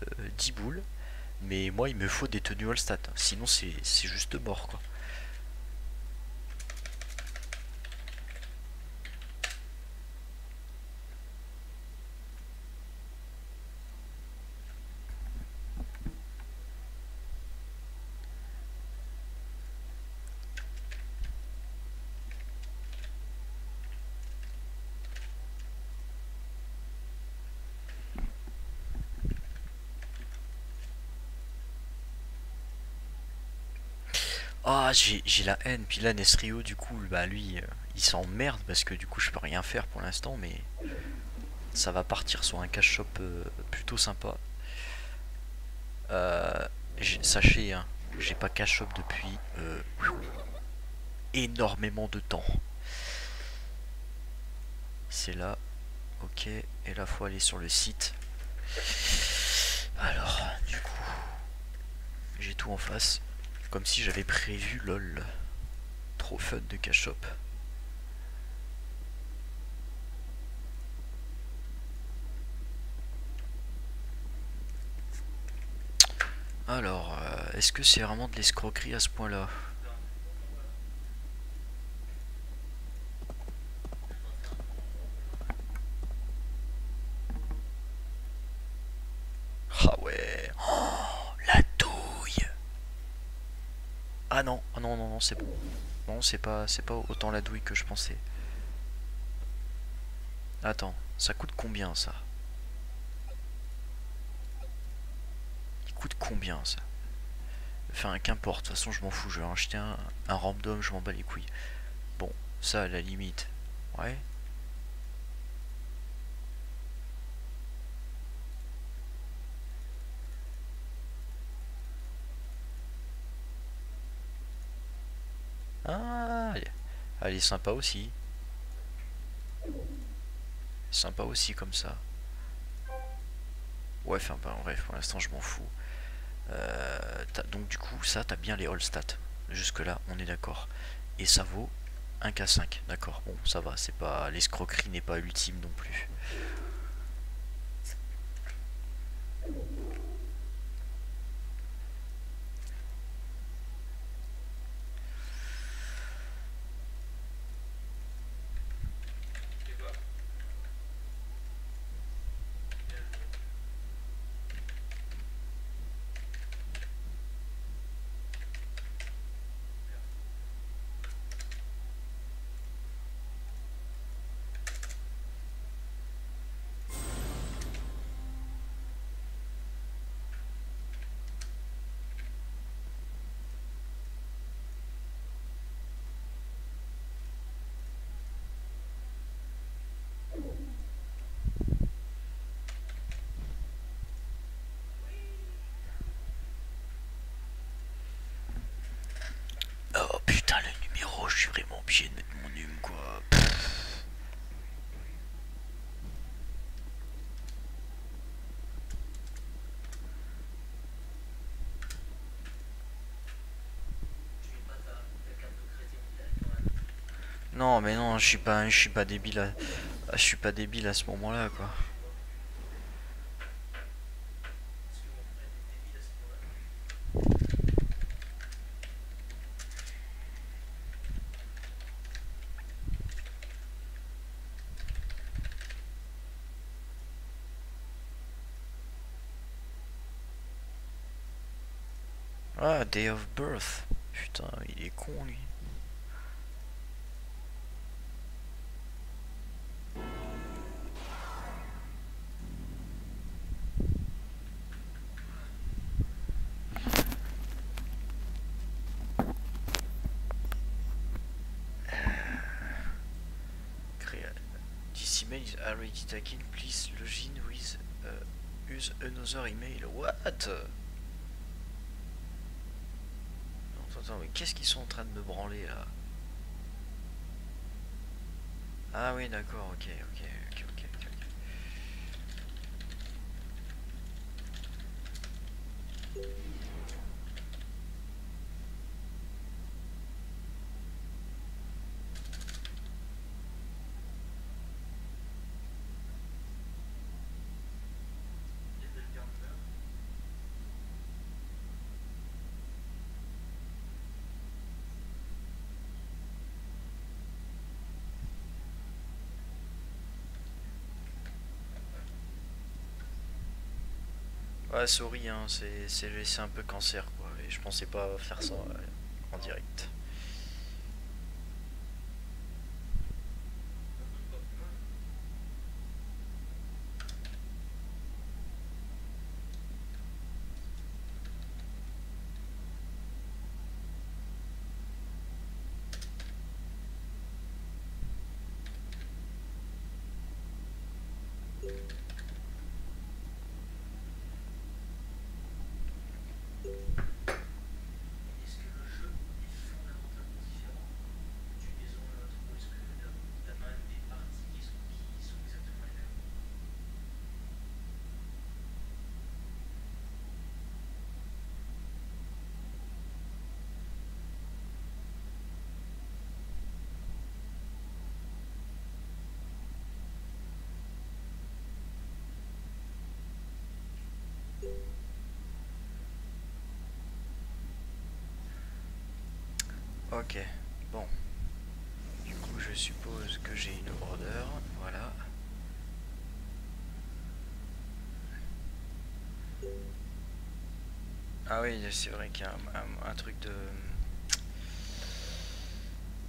boules. Mais moi il me faut des tenues all stats, sinon c'est juste mort quoi. Ah, j'ai la haine. Puis là, Nesrio, du coup, bah lui, euh, il s'emmerde parce que du coup, je peux rien faire pour l'instant, mais ça va partir sur un cash shop euh, plutôt sympa. Euh, sachez, hein, j'ai pas cash shop depuis énormément de temps. C'est là, ok, et là, faut aller sur le site. Alors, du coup, j'ai tout en face. Comme si j'avais prévu lol. Trop fun de cash up. Alors, euh, est-ce que c'est vraiment de l'escroquerie à ce point-là Ah non, ah non, non, non, c'est bon. C'est pas, c'est pas autant la douille que je pensais. Attends, ça coûte combien ça? Il coûte combien ça? Enfin, qu'importe, de toute façon, je m'en fous. Je vais acheter un, un random, je m'en bats les couilles. Bon, ça, à la limite. Ouais, Ah, elle est sympa aussi. Sympa aussi comme ça. Ouais, enfin, bah, bref, pour l'instant, je m'en fous. Euh, donc, du coup, ça, t'as bien les all stats. Jusque-là, on est d'accord. Et ça vaut 1 K5, d'accord. Bon, ça va, c'est pas. L'escroquerie n'est pas ultime non plus. Et quoi Oh putain, le numéro, je suis vraiment obligé de mettre mon num quoi. Non, mais non, je suis pas, je suis pas débile. À, je suis pas débile à ce moment-là quoi. Parce que mon frère est débile à ce moment-là. Ah, day of birth. Putain, il est con lui. This email is already taken. Please login with uh, use another email. What? Attends, attends, mais qu'est-ce qu'ils sont en train de me branler là? Ah oui, d'accord, ok, ok, ok. Ouais, sorry, hein, c'est un peu cancer quoi. Et je pensais pas faire ça ouais, en direct. Est-ce que le jeu est fondamentalement différent d'une maison à l'autre ou est-ce que t'as quand même des parties qui sont, qui sont exactement les mêmes Ok, bon. Du coup, je suppose que j'ai une order, voilà. Ah oui, c'est vrai qu'il y a un, truc de...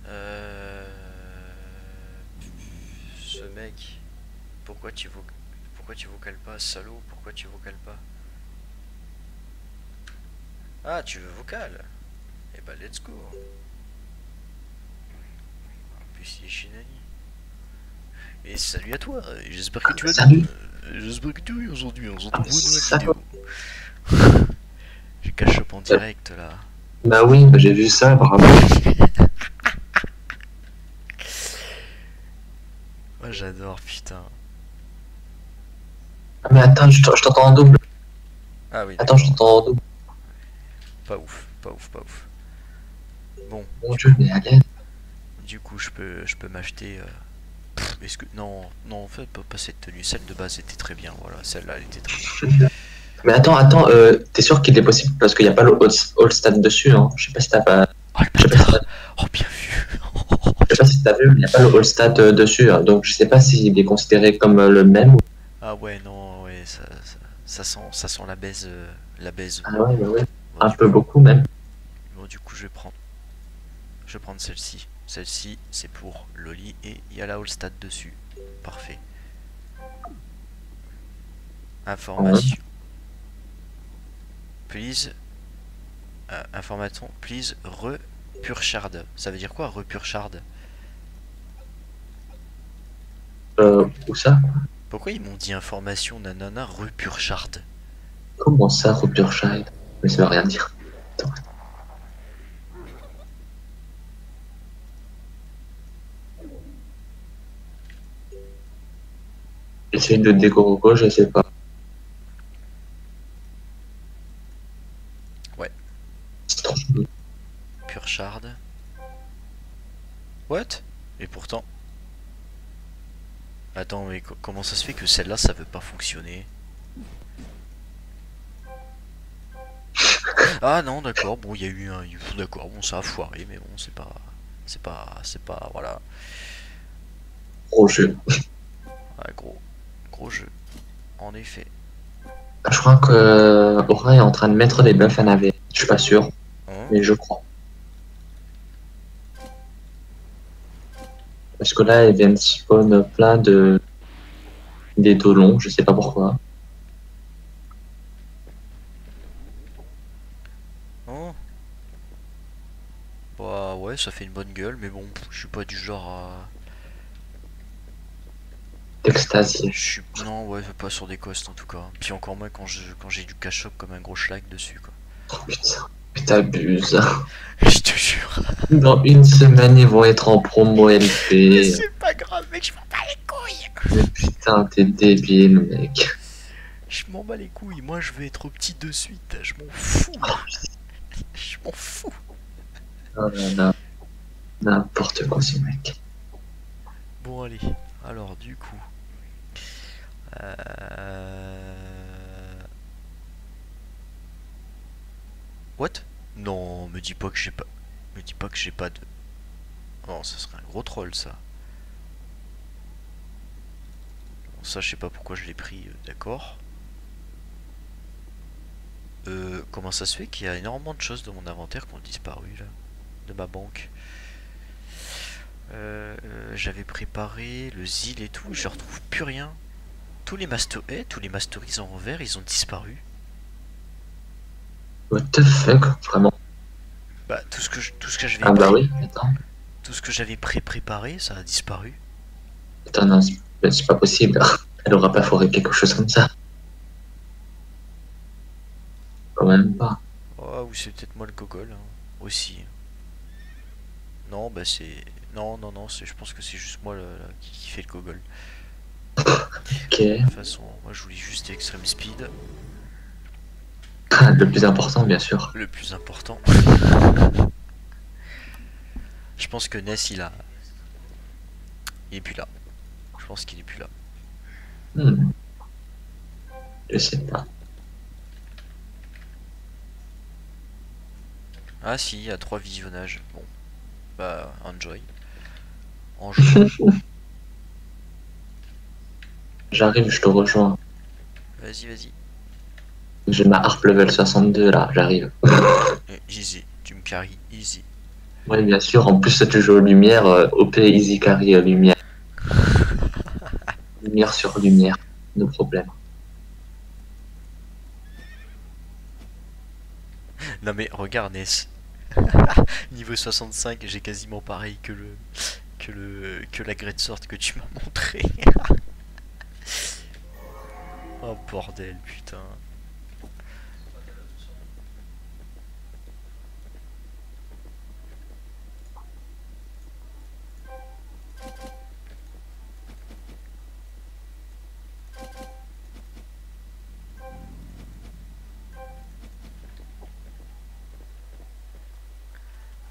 Euh... Ce mec, pourquoi tu pourquoi tu vocales pas, salaud Pourquoi tu vocales pas? Ah, tu veux vocal? Eh bah, let's go. Et salut à toi, j'espère que tu vas bien. Euh, J'espère que tu vas aujourd'hui, on se retrouve pour une nouvelle vidéo. J'ai cash up en direct là. Bah oui, bah j'ai vu ça, bravo. Moi j'adore, putain. Ah, mais attends, je je t'entends en double. Ah oui, Attends, je t'entends en double. Pas ouf, pas ouf, pas ouf. Bon, Mon dieu, mais. Du coup, je peux, je peux m'acheter. euh, pff, Est-ce que non, non, en fait, pas, cette tenue. Celle de base était très bien. Voilà, celle-là, elle était très bien. Mais attends, attends, euh, t'es sûr qu'il est possible? Parce qu'il n'y a pas le all, stat dessus, hein Je sais pas si t'as pas. Oh le si t'as- Oh bien vu je sais pas si t'as vu, mais il n'y a pas le all stat euh, dessus, hein. donc je sais pas s'il est considéré comme euh, le même. Ah ouais, non, ouais, ça, ça, ça sent, ça sent la baise, euh, la baise. Ah ouais, ouais. Bon, Un peu coup- beaucoup même. Bon, du coup, je vais prendre, je vais prendre celle-ci. Celle-ci, c'est pour Loli et il y a la All Stat dessus. Parfait. Information. Please. euh, information. Please repurchard. Ça veut dire quoi, repurchard? Euh, où ça? Pourquoi ils m'ont dit information nanana repurchard? Comment ça, Rupture Mais ça veut rien dire. Attends. Essaye de décoroco, je sais pas. Ouais. Chelou. Purchard. What? Et pourtant. Attends, mais co- comment ça se fait que celle-là ça veut pas fonctionner? Ah non, d'accord, bon, il y a eu un. D'accord, bon, ça a foiré, mais bon, c'est pas. C'est pas. C'est pas. Voilà. Gros jeu. Ah, gros. Jeu. En effet. Je crois que euh, Aura est en train de mettre des buffs à navet. Je suis pas sûr, Hein mais je crois. Parce que là, elle vient de spawn plein de des dos longs, je sais pas pourquoi. Oh. Bah ouais, ça fait une bonne gueule, mais bon, je suis pas du genre à. D'extasie. Je suis. Non, ouais, pas sur des costes en tout cas. Puis encore moins quand je quand j'ai du cash up comme un gros schlag dessus quoi. Oh, putain, mais t'abuses. Je te jure. Dans une semaine, ils vont être en promo LP. C'est pas grave, mec, je m'en bats les couilles. Mais putain, t'es débile, mec. Je m'en bats les couilles, moi je veux être au petit de suite, je m'en fous. Je m'en fous. Oh là là. N'importe quoi, ce mec. Bon allez, alors du coup. Euh... What? Non, me dis pas que j'ai pas. Me dis pas que j'ai pas de. Non, ça serait un gros troll ça. Ça je sais pas pourquoi je l'ai pris, euh, d'accord. Euh, comment ça se fait qu'il y a énormément de choses dans mon inventaire qui ont disparu là De ma banque? Euh, euh, J'avais préparé le zil et tout, je retrouve plus rien. Tous les master... eh, tous les masterisants en vert, ils ont disparu. What the fuck, vraiment? Bah tout ce que je- tout ce que j'avais Ah bah pré- oui, attends. tout ce que j'avais pré-préparé, ça a disparu. Attends, non, c'est pas possible. Elle aura pas foré quelque chose comme ça. Quand même pas. Oh, ou c'est peut-être moi le gogol hein, aussi. Non, bah c'est non non non, c'est je pense que c'est juste moi le- le- qui, qui fait le gogol. Ok. De toute façon, moi je voulais juste extreme speed, Le plus important, bien sûr. le plus important. je pense que Ness il a il est plus là. Je pense qu'il est plus là. Hmm. Je sais pas. Ah si, il y a trois visionnages. Bon, bah enjoy. Enjoy. J'arrive, je te rejoins. vas-y, vas-y. J'ai ma harpe level 62 là, j'arrive. Eh, Easy, tu me carry, easy. Oui, bien sûr. En plus, tu joues aux lumières. euh, OP Easy Carry euh, lumière. lumière sur lumière. No problème. Non mais regarde Ness. Niveau 65, j'ai quasiment pareil que le que le que la Great Sword que tu m'as montré. Oh bordel, putain.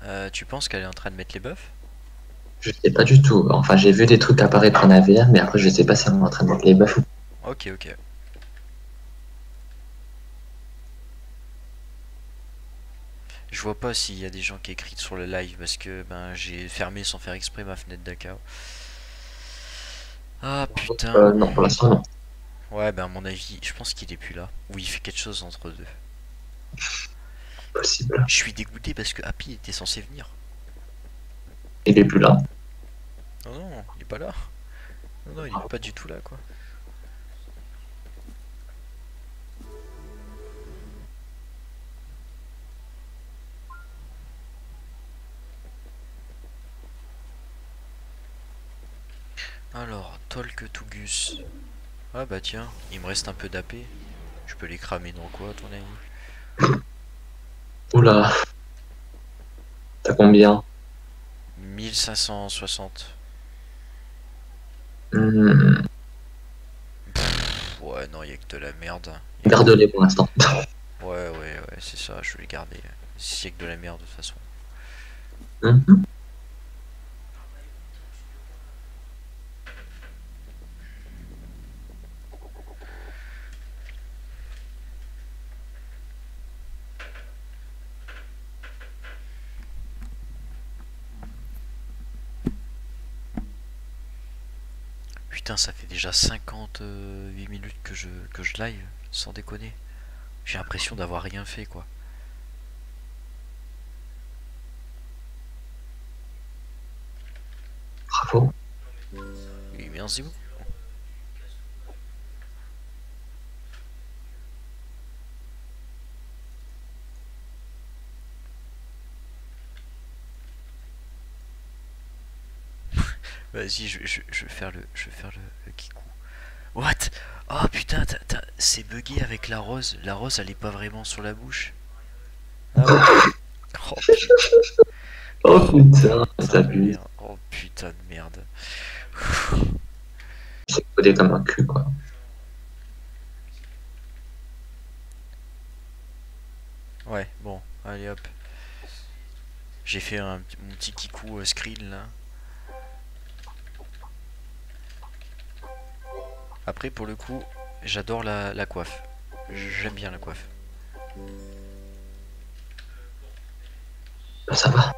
Euh, tu penses qu'elle est en train de mettre les buffs Je sais pas du tout. Enfin, j'ai vu des trucs apparaître en AVR, mais après, je sais pas si on est en train de mettre les buffs ou Ok, ok. Je vois pas s'il y a des gens qui écrivent sur le live parce que ben j'ai fermé sans faire exprès ma fenêtre d'accueil. Ah putain. Euh, non, pour l'instant, non. Ouais, ben à mon avis, je pense qu'il est plus là. Ou il fait quelque chose entre deux. Possible. Je suis dégoûté parce que Happy était censé venir. Il est plus là. Non, non, il est pas là. Non, non, il est pas du tout là, quoi. Alors, Tolk to Gus. Ah bah tiens, il me reste un peu d'AP. Je peux les cramer dans quoi, à ton avis? Oula. T'as combien? 1560. Hmm, Pff, ouais, non, il y a que de la merde. Garde-les pour l'instant. Ouais, ouais, ouais, c'est ça, je vais les garder. C'est que de la merde de toute façon. Mhm. Putain, ça fait déjà 58 minutes que je, que je live, sans déconner. J'ai l'impression d'avoir rien fait, quoi. Bravo. Merci beaucoup. Vas-y, je, je- je vais faire le, je vais faire le, le kikou. What? Oh putain, c'est bugué avec la rose. La rose, elle est pas vraiment sur la bouche. Ah ouais. Oh, Oh putain, putain de t'abuses. merde. Oh putain de merde. C'est codé comme un cul, quoi. Ouais, bon, allez hop. J'ai fait un, mon petit kikou euh, screen là. Après, pour le coup, j'adore la, la coiffe. J'aime bien la coiffe. Ça va.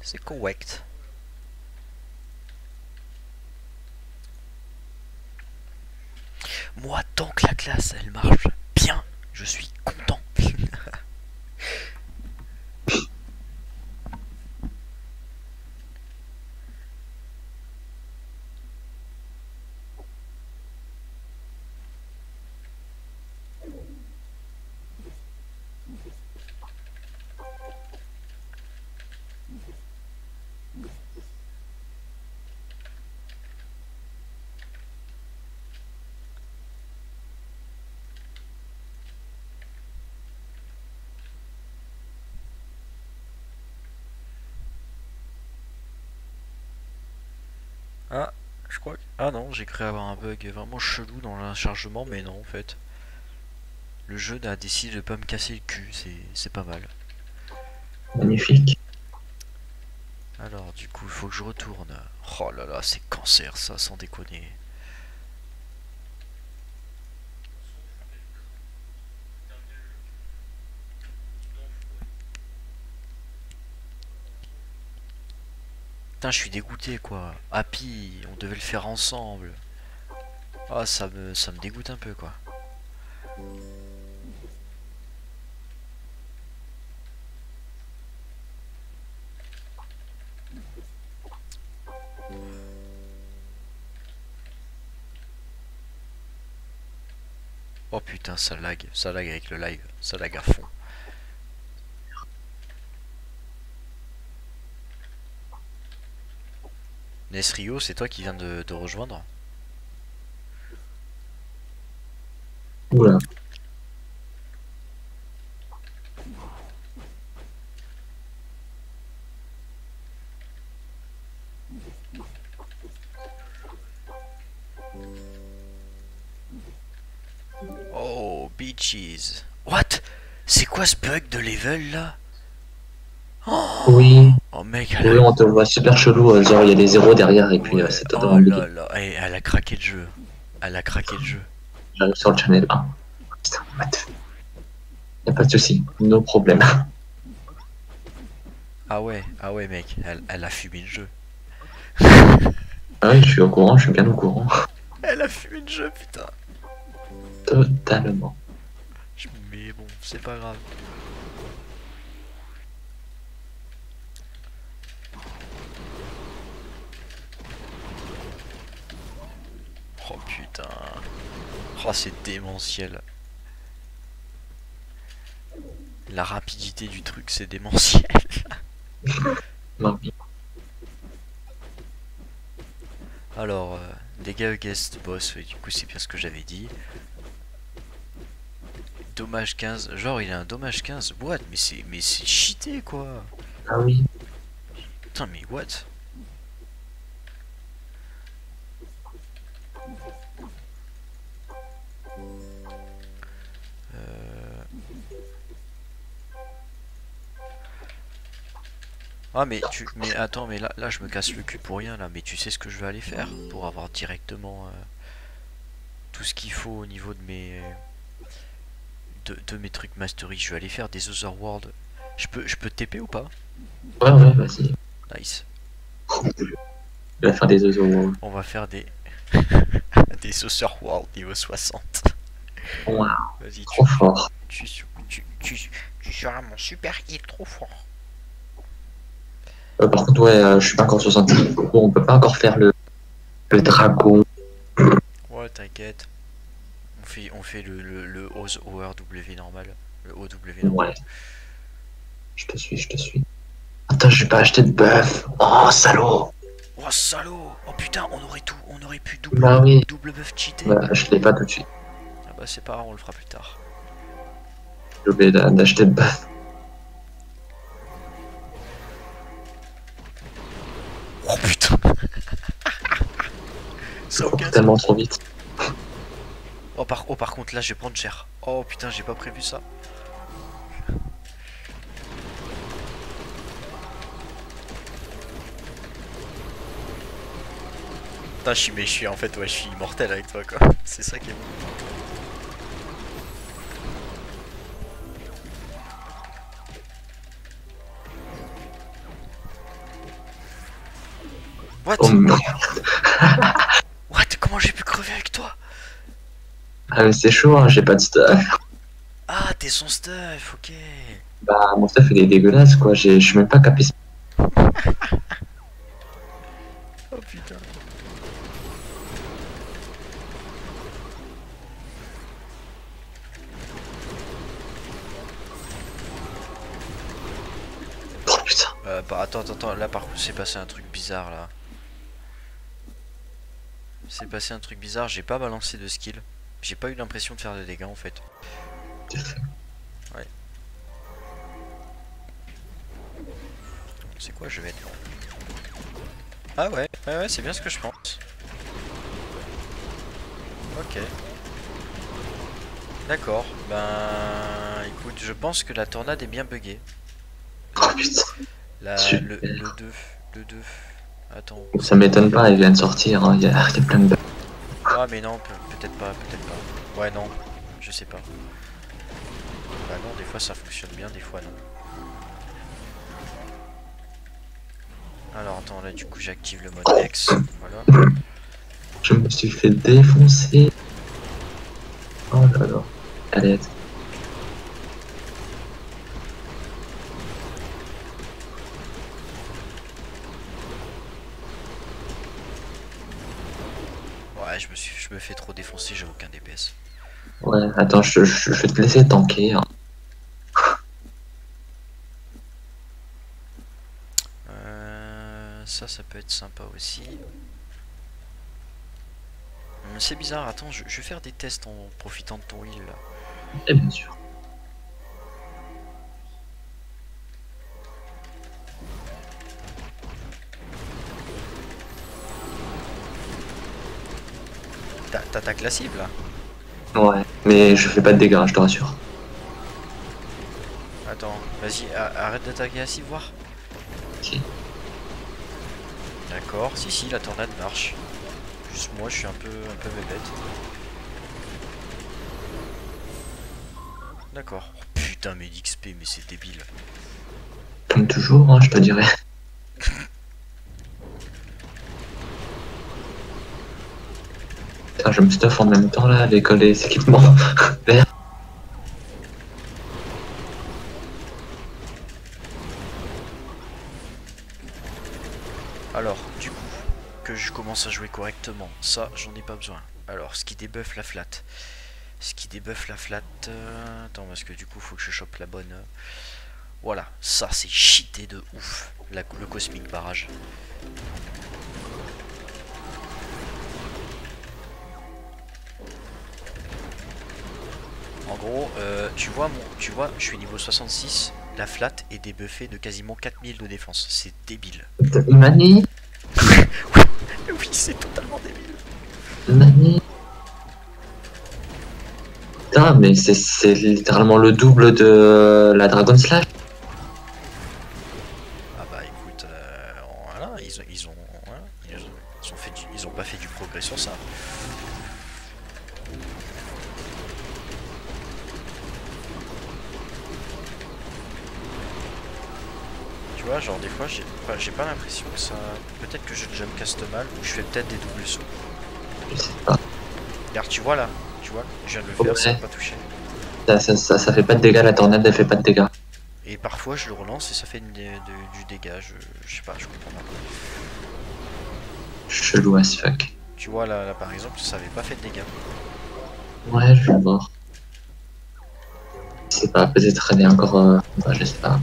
C'est correct. Moi, tant que la classe, elle marche bien, je suis content. Ah, je crois que... Ah non, j'ai cru avoir un bug vraiment chelou dans le chargement, mais non en fait. Le jeu a décidé de pas me casser le cul, c'est c'est pas mal. Magnifique. Alors du coup, il faut que je retourne. Oh là là, c'est cancer ça, sans déconner. Putain, je suis dégoûté quoi. Happy, on devait le faire ensemble. Ah, ça me, ça me dégoûte un peu quoi. Oh putain, ça lag, ça lag avec le live, ça lag à fond. Nesrio, c'est toi qui viens de, de rejoindre Oula. Oh, bitches. What? C'est quoi ce bug de level là? Oui, Oh elle oui, on te voit super chelou, euh, genre il y a des zéros derrière et puis euh, c'est oh totalement là bugué. là, Eh, elle a craqué le jeu. Elle a craqué le jeu. J'arrive sur le channel 1. Putain, what Y'a pas de soucis, no problème. Ah ouais, ah ouais mec, elle, elle a fumé le jeu. Ah oui, je suis au courant, je suis bien au courant. Elle a fumé le jeu, putain. Totalement. Mais bon, c'est pas grave. Oh putain. Oh, c'est démentiel. La rapidité du truc, c'est démentiel. Non. Alors, euh, dégâts guest boss, du coup, c'est bien ce que j'avais dit. Dommage 15. Genre, il a un dommage 15. What? Mais c'est mais c'est cheaté, quoi. Ah oui. Putain, mais what? Ah mais tu mais attends mais là là je me casse le cul pour rien là. Mais tu sais ce que je vais aller faire pour avoir directement euh, tout ce qu'il faut au niveau de mes de, de mes trucs mastery. Je vais aller faire des Other World. Je peux je peux TP ou pas? Ouais, ouais, vas-y. nice. Il va faire des oiseaux. On va faire des des Other World niveau 60 Waouh, vas-y trop fort. tu, tu, tu, tu, tu seras mon super heal trop fort Euh, par contre, ouais, euh, je suis pas encore 60. Bon, on peut pas encore faire le, le dragon. Ouais, t'inquiète. On fait, on fait le, le, le ORW normal. Le OW normal. Ouais. Je te suis, je te suis. Attends, j'ai pas acheté de bœuf. Oh, salaud. Oh salaud Oh putain, on aurait tout. On aurait pu double, Bah oui. double buff cheaté. Bah, je l'ai pas tout de suite. Ah bah c'est pas grave, on le fera plus tard. J'ai oublié d'a- d'acheter de bœuf. Oh putain Ça aucun tellement trop vite. Oh par, oh par contre là je vais prendre cher. Oh putain j'ai pas prévu ça. Putain je suis mais je suis en fait ouais je suis immortel avec toi quoi. C'est ça qui est bon. What? Oh merde. What? Comment j'ai pu crever avec toi? Ah, mais c'est chaud, hein, j'ai pas de stuff. Ah t'es son stuff, ok. Bah, mon stuff il est dégueulasse quoi. J'ai- Je suis même pas capé. Oh putain. Oh putain. Euh, bah attends, attends, attends, là par contre c'est passé un truc bizarre là. C'est passé un truc bizarre, j'ai pas balancé de skill. J'ai pas eu l'impression de faire de dégâts en fait. C'est quoi je vais être Ah ouais, ouais, ouais, c'est bien ce que je pense. Ok. D'accord, ben écoute, je pense que la tornade est bien buggée. Oh putain. La, le, le 2, le 2. Attends. Ça m'étonne pas, il vient de sortir. hein. Il y, a, il y a plein de. Ah mais non, pe- peut-être pas, peut-être pas. Ouais non, je sais pas. Bah non, des fois ça fonctionne bien, des fois non. Alors attends, là du coup j'active le mode X. Voilà. Je me suis fait défoncer. Oh là là. Allez, je me fais trop défoncer, j'ai aucun DPS. ouais, attends, je, je- je vais te laisser tanker. hein. Euh, ça, ça peut être sympa aussi. C'est bizarre, attends, je, je vais faire des tests en profitant de ton heal là. Et bien sûr. T'attaques la cible là Ouais, mais je fais pas de dégâts, je te rassure. Attends. Vas-y, arrête d'attaquer assis, voir. Si. D'accord, si, si, la tornade marche. Juste moi, je suis un peu, un peu bébête. D'accord. Oh, putain, mais d'XP, mais c'est débile. Comme toujours, hein, je te dirais. Putain, je me stuff en même temps là avec les équipements. Alors, du coup, que je commence à jouer correctement, ça, j'en ai pas besoin. Alors, ce qui débuffe la flat. Ce qui débuffe la flat... euh, Attends, parce que du coup, faut que je chope la bonne... euh, Voilà, ça, c'est cheaté de ouf. Le cosmic barrage. En gros, euh, tu vois, mon, tu vois, je suis niveau 66, la flat est débuffée de quasiment 4000 de défense. C'est débile. Mani, Oui, c'est totalement débile. Mani. Putain, mais c'est- littéralement le double de la Dragon Slash. Ah bah écoute, euh, voilà, ils ont, ils ont, voilà, ils ont, ils ont fait du- ils ont pas fait du progrès sur ça. Genre des fois, j'ai pas, pas l'impression que ça. Peut-être que je jump caste mal ou je fais peut-être des doubles sauts. Je sais pas. Regarde, tu vois là, tu vois, je viens de le faire, ça pas touché. Ça, ça, ça, ça fait pas de dégâts, la tornade elle fait pas de dégâts. Et parfois je le relance et ça fait une dé- de- du dégât, je, je sais pas, je comprends pas. Chelou as fuck. Tu vois là, là par exemple, ça avait pas fait de dégâts. Ouais, je vais voir. Je sais pas, peut-être elle est encore. Euh... Bah, je sais pas.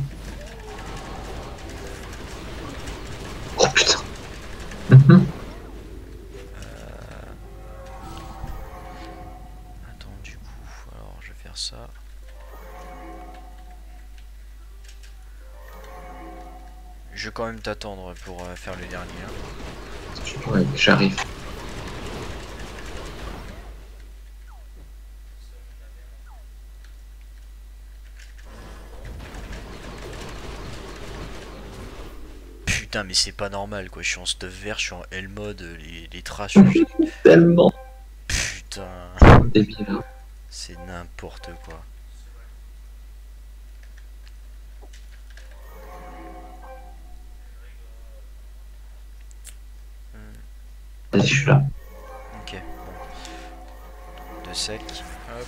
Oh putain. Mhm. Attends, du coup, alors je vais faire ça. Je vais quand même t'attendre pour euh, faire le dernier. hein. Ouais, j'arrive. Putain, mais c'est pas normal quoi. Je suis en stuff vert, je suis en L mode, les, les trash. Tellement Putain, hein. c'est n'importe quoi. Vas-y, je suis là. Ok, bon. De sec. Hop.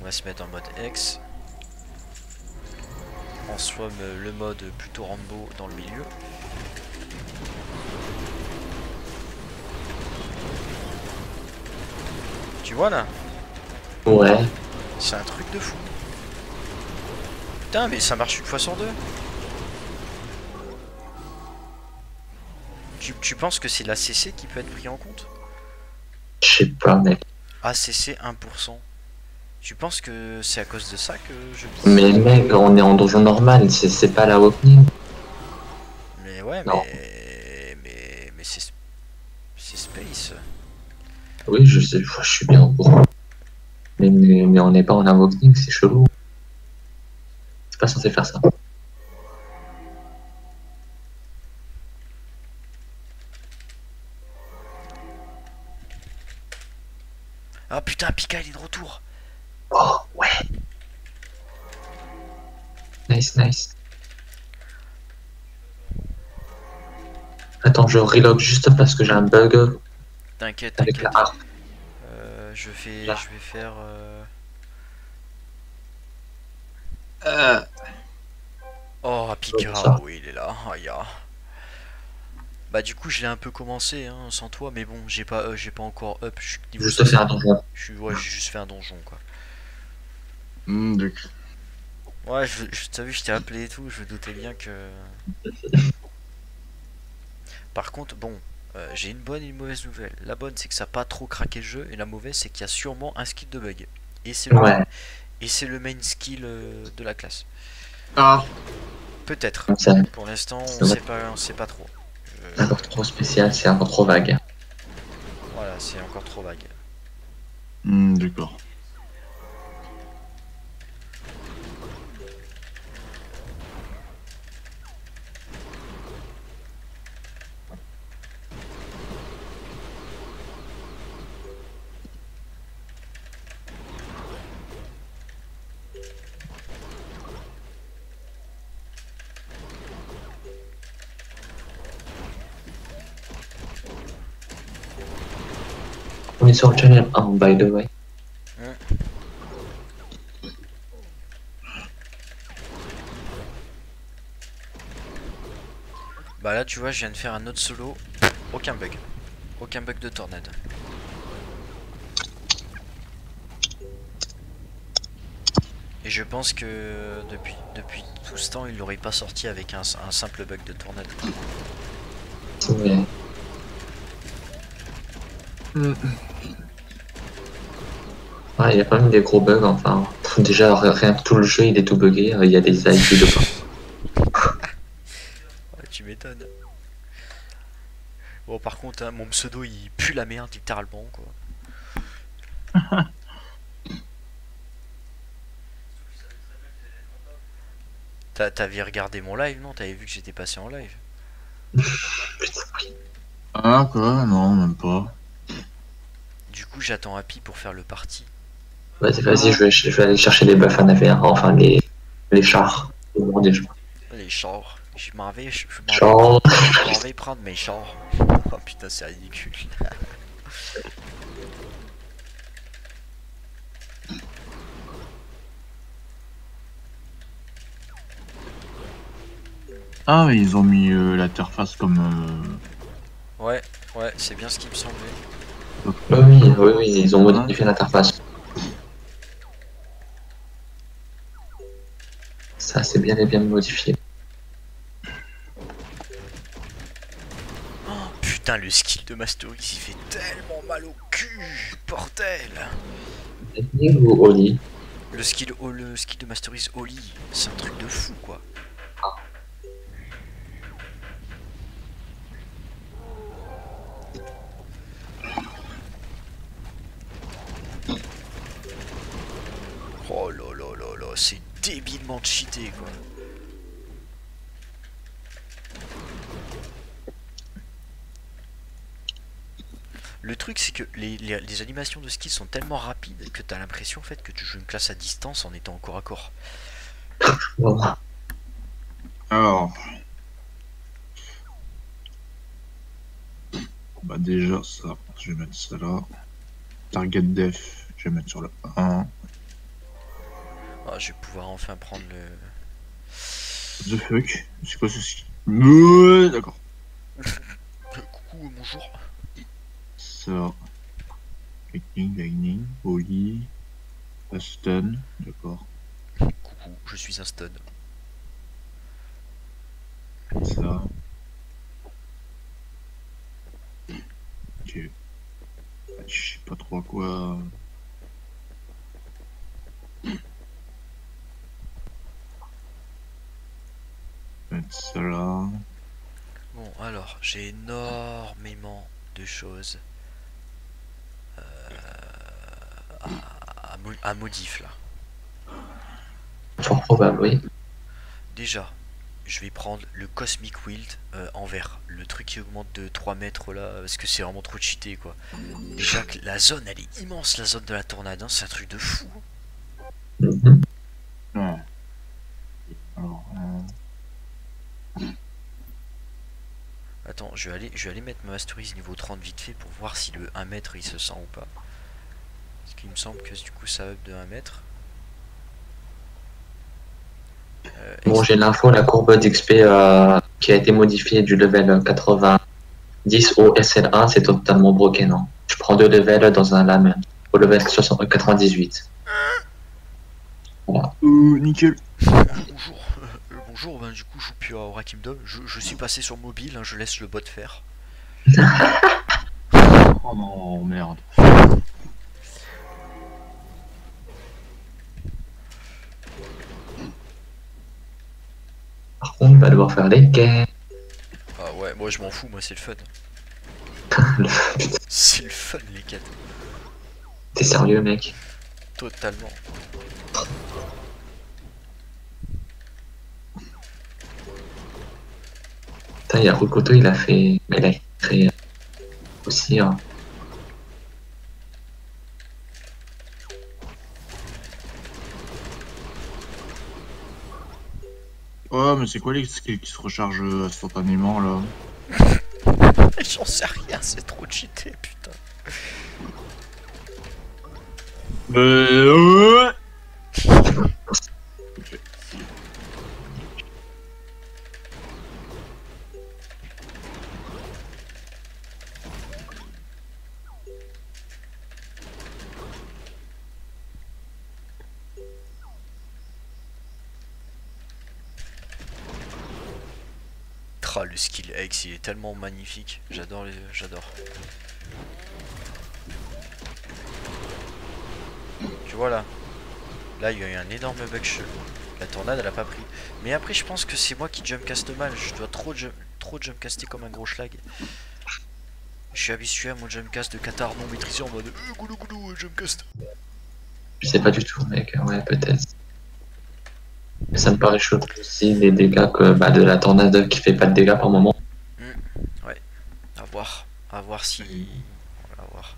On va se mettre en mode X. On swam euh, le mode plutôt Rambo dans le milieu. Tu vois là Ouais. C'est un truc de fou. Putain, mais ça marche une fois sur deux. Tu, tu penses que c'est la CC qui peut être pris en compte? Je sais pas, mec. ACC 1%. Tu penses que c'est à cause de ça que je Mais mec, on est en donjon normal, c'est c'est pas la opening. Mais ouais, Non. mais. Mais, mais c'est. C'est Space. Oui, je sais, je suis bien au courant. Mais, on n'est pas en invoking, c'est chelou. C'est pas censé faire ça. Ah putain, Pika il est de retour Oh, ouais. Nice, nice. Attends, je reload juste parce que j'ai un bug T'inquiète, t'inquiète. Euh, je, fais, Là. je vais faire. euh, Euh, Oh, Pika, oui, il est là. Aïe, ah. Bah, du coup, je l'ai un peu commencé hein, sans toi, mais bon, j'ai pas, euh, j'ai pas encore up. Je suis Juste faire un donjon. Je suis, ouais, j'ai juste fait un donjon quoi. hmm. Ouais, je, je t'as vu, je t'ai appelé et tout, je doutais bien que. Par contre, bon, euh, j'ai une bonne et une mauvaise nouvelle. La bonne, c'est que ça a pas trop craqué le jeu, et la mauvaise, c'est qu'il y a sûrement un skill de bug. Et c'est le, Ouais, et c'est le main skill euh, de la classe. Ah, Peut-être. Pour l'instant, C'est on sait pas, on sait pas trop. Je- c'est encore trop spécial, c'est encore trop vague. Voilà, c'est encore trop vague. hmm, d'accord. On channel 1, by the way. Bah là, tu vois, je viens de faire un autre solo. Aucun bug. Aucun bug de tornade. Et je pense que depuis, depuis tout ce temps, il l'aurait pas sorti avec un, un simple bug de tornade. Ouais. Ouais, il y a quand même des gros bugs, enfin. Déjà, rien que tout le jeu, il est tout buggé, il y a des IP de pas. Ouais, tu m'étonnes. Bon, par contre, hein, mon pseudo il pue la merde littéralement quoi. T'as- T'avais regardé mon live, non? T'avais vu que j'étais passé en live? Ah, quoi? Non, même pas. Du coup, j'attends Happy pour faire le parti. Vas-y, vas-y, je vais, je vais aller chercher les buffs en AVR, enfin les, les chars. Les chars. Je m'en vais, je, je m'en vais, prendre mes chars. Oh putain, c'est ridicule. Ah, ils ont mis euh, l'interface comme. euh, Ouais, ouais, c'est bien ce qui me semblait. Oui, oui, oui, ils ont modifié l'interface. Ça, c'est bien et bien modifié. Oh, putain, le skill de Mastery, il fait tellement mal au cul, bordel. Lightning ou Oli Le skill, oh, le skill de Mastery's Oli, c'est un truc de fou quoi. Oh là là là là, c'est débilement cheaté quoi. Le truc c'est que les, les- les animations de skill sont tellement rapides que t'as l'impression en fait que tu joues une classe à distance en étant encore à corps. Alors. Bah, déjà, ça, je vais mettre ça là. Target def, je vais mettre sur le 1. Ah, je vais pouvoir enfin prendre le. The fuck C'est quoi ceci d'accord. Coucou, bonjour. Ça. Lightning, lightning, Oli. Aston, d'accord. Coucou, je suis un stud. Ça. Ok. Je sais pas trop à quoi. Mettre là. Bon, alors, j'ai énormément de choses euh, à, à mo- à modif là. Fort probable, oui. Déjà, je vais prendre le Cosmic Wild euh, en vert. Le truc qui augmente de 3 mètres là, parce que c'est vraiment trop cheaté quoi. Déjà que la zone elle est immense, la zone de la tornade, hein, c'est un truc de fou. Mhm. Ouais. Alors, euh, Attends, je vais aller, je vais aller mettre ma Masteries niveau 30 vite fait pour voir si le 1 mètre il se sent ou pas. Parce qu'il me semble que du coup ça up de 1 mètre. Euh, Bon, j'ai l'info, la courbe d'XP euh, qui a été modifiée du level 90 au SL1, c'est totalement broken. Hein. Je prends deux levels dans un lame au level 60 98. euh, nickel. Bonjour, ben, du coup je joue plus à Aura Kingdom. Je, je suis passé sur mobile, hein, je laisse le bot faire. Oh non, merde. Par contre, il va devoir faire les quais. Ah ouais, moi je m'en fous, moi c'est le fun. C'est le fun les quêtes, T'es sérieux, mec? Totalement. Putain, il y a Rukoto, il a fait. Il a créé aussi. hein. Ouais, mais c'est quoi les skills qui se rechargent euh, instantanément là J'en sais rien, c'est trop cheaté, putain. Euh... Le skill X, il est tellement magnifique. J'adore les. J'adore. Tu vois là Là, il y a eu un énorme bug. La tornade, elle a pas pris. Mais après, je pense que c'est moi qui jump caste mal. Je dois trop jump, trop jump caster comme un gros schlag. Je suis habitué à mon jump cast de Qatar non maîtrisé en mode euh, goulou goulou, euh, jump cast. Je sais pas du tout, mec. Ouais, peut-être. Mais ça me paraît chaud aussi les dégâts que, bah, de la tornade qui fait pas de dégâts par moment. À voir. À voir si. On va voir.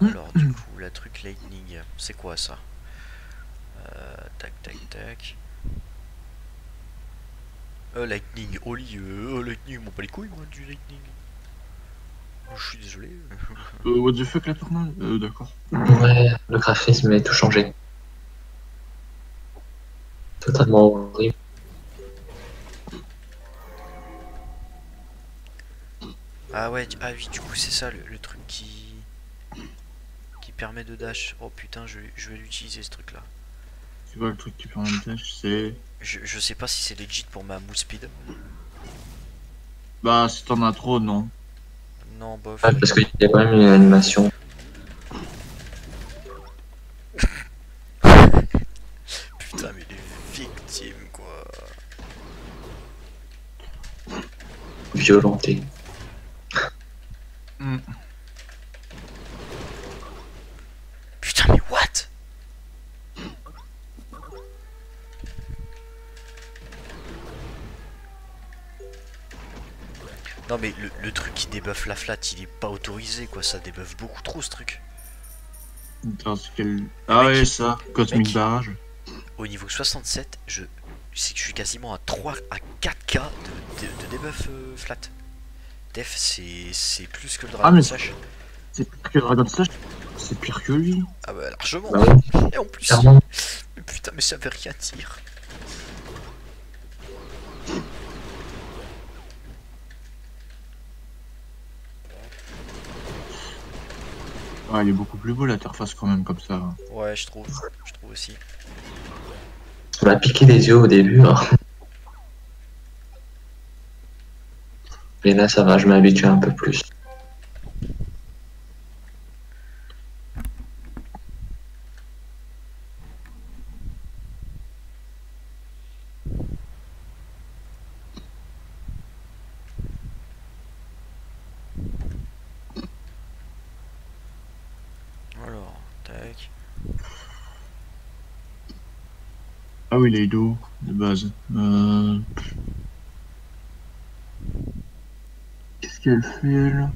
Alors, du coup, la truc lightning, c'est quoi ça? Euh, Tac, tac, tac. Euh, lightning, Oli, euh, euh, lightning, m'en pas les couilles, moi, du lightning. Oh, Je suis désolé. Euh, what the fuck la tornade Euh, d'accord. Ouais, le graphisme est tout changé. Totalement horrible. Ah ouais, ah oui, du coup, c'est ça le, le truc qui. qui permet de dash. Oh putain, je, vais- je vais l'utiliser ce truc là. C'est quoi le truc qui permet de dash C'est. Je, je sais pas si c'est legit pour ma move speed. Bah, si t'en as trop, non. Non, bof. Ouais, parce qu'il y a quand même une animation. Putain, mais les victimes, quoi. violentée. Putain, mais what Non mais le, le truc qui débuffe la flat, il est pas autorisé quoi, ça débuffe beaucoup trop ce truc. Attends, c'est quel. Ah ouais, ça. Cosmic Mec. Barrage. Au niveau 67, je sais que je suis quasiment à 3 à 4k de, de, de debuff euh, flat. Def c'est c'est plus que le dragon Ah, mais- Slash. C'est pire que Dragon Slash. C'est pire que lui. Ah bah largement. Bah ouais, Et en plus, clairement. mais putain mais ça veut rien dire. Ouais, il est beaucoup plus beau l'interface quand même comme ça. Ouais je trouve, je trouve aussi. Ça m'a piqué les yeux au début. hein. Mais là, ça va, je m'habitue un peu plus. Alors, tac. Oui, les dos de base. Euh... Qu'est-ce qu'elle fait elle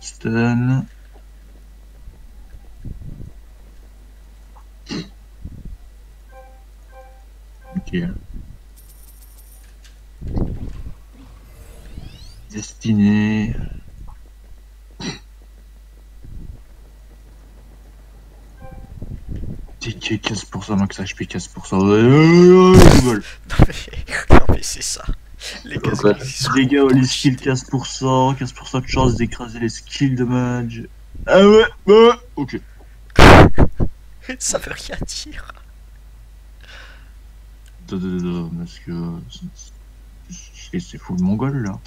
Stun. 15% max HP 15%. Ouais, ouais, ouais, Google. Non mais, c'est ça. Les Ouais. Les gars, les skills 15%, 15% de chance d'écraser les skills de mage. Ah ouais, ok. ça veut rien dire. Parce que c'est c'est full mongol là.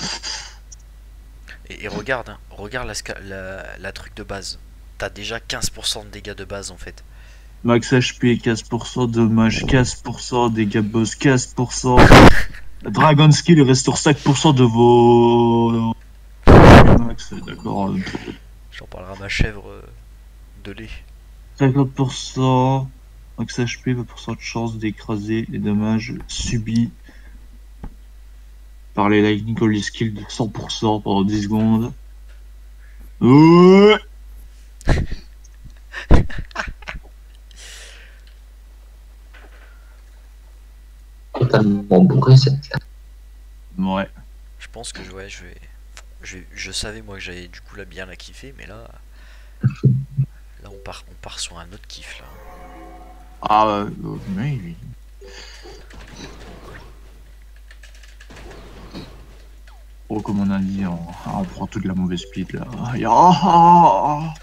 Et, et regarde, hein, regarde la, la, la truc de base. T'as déjà 15% de dégâts de base en fait. Max HP 15%, dommage 15%, dégâts boss 15%. Dragon skill restaure 5% de vos. Max, d'accord. J'en parlerai à ma chèvre euh, de lait. 50%, max HP, 20% de chance d'écraser les dommages subis par les Lightning Holy Skill de 100% pendant 10 secondes. Ouais. Totalement bourré cette carte. Ouais. Je pense que je- ouais, je vais, je, je savais moi que j'allais du coup là bien la kiffer, mais là, là on part, on part sur un autre kiff là. Ah, euh, oui, oui. Oh, comme on a dit, on, on prend toute la mauvaise speed là. Ah,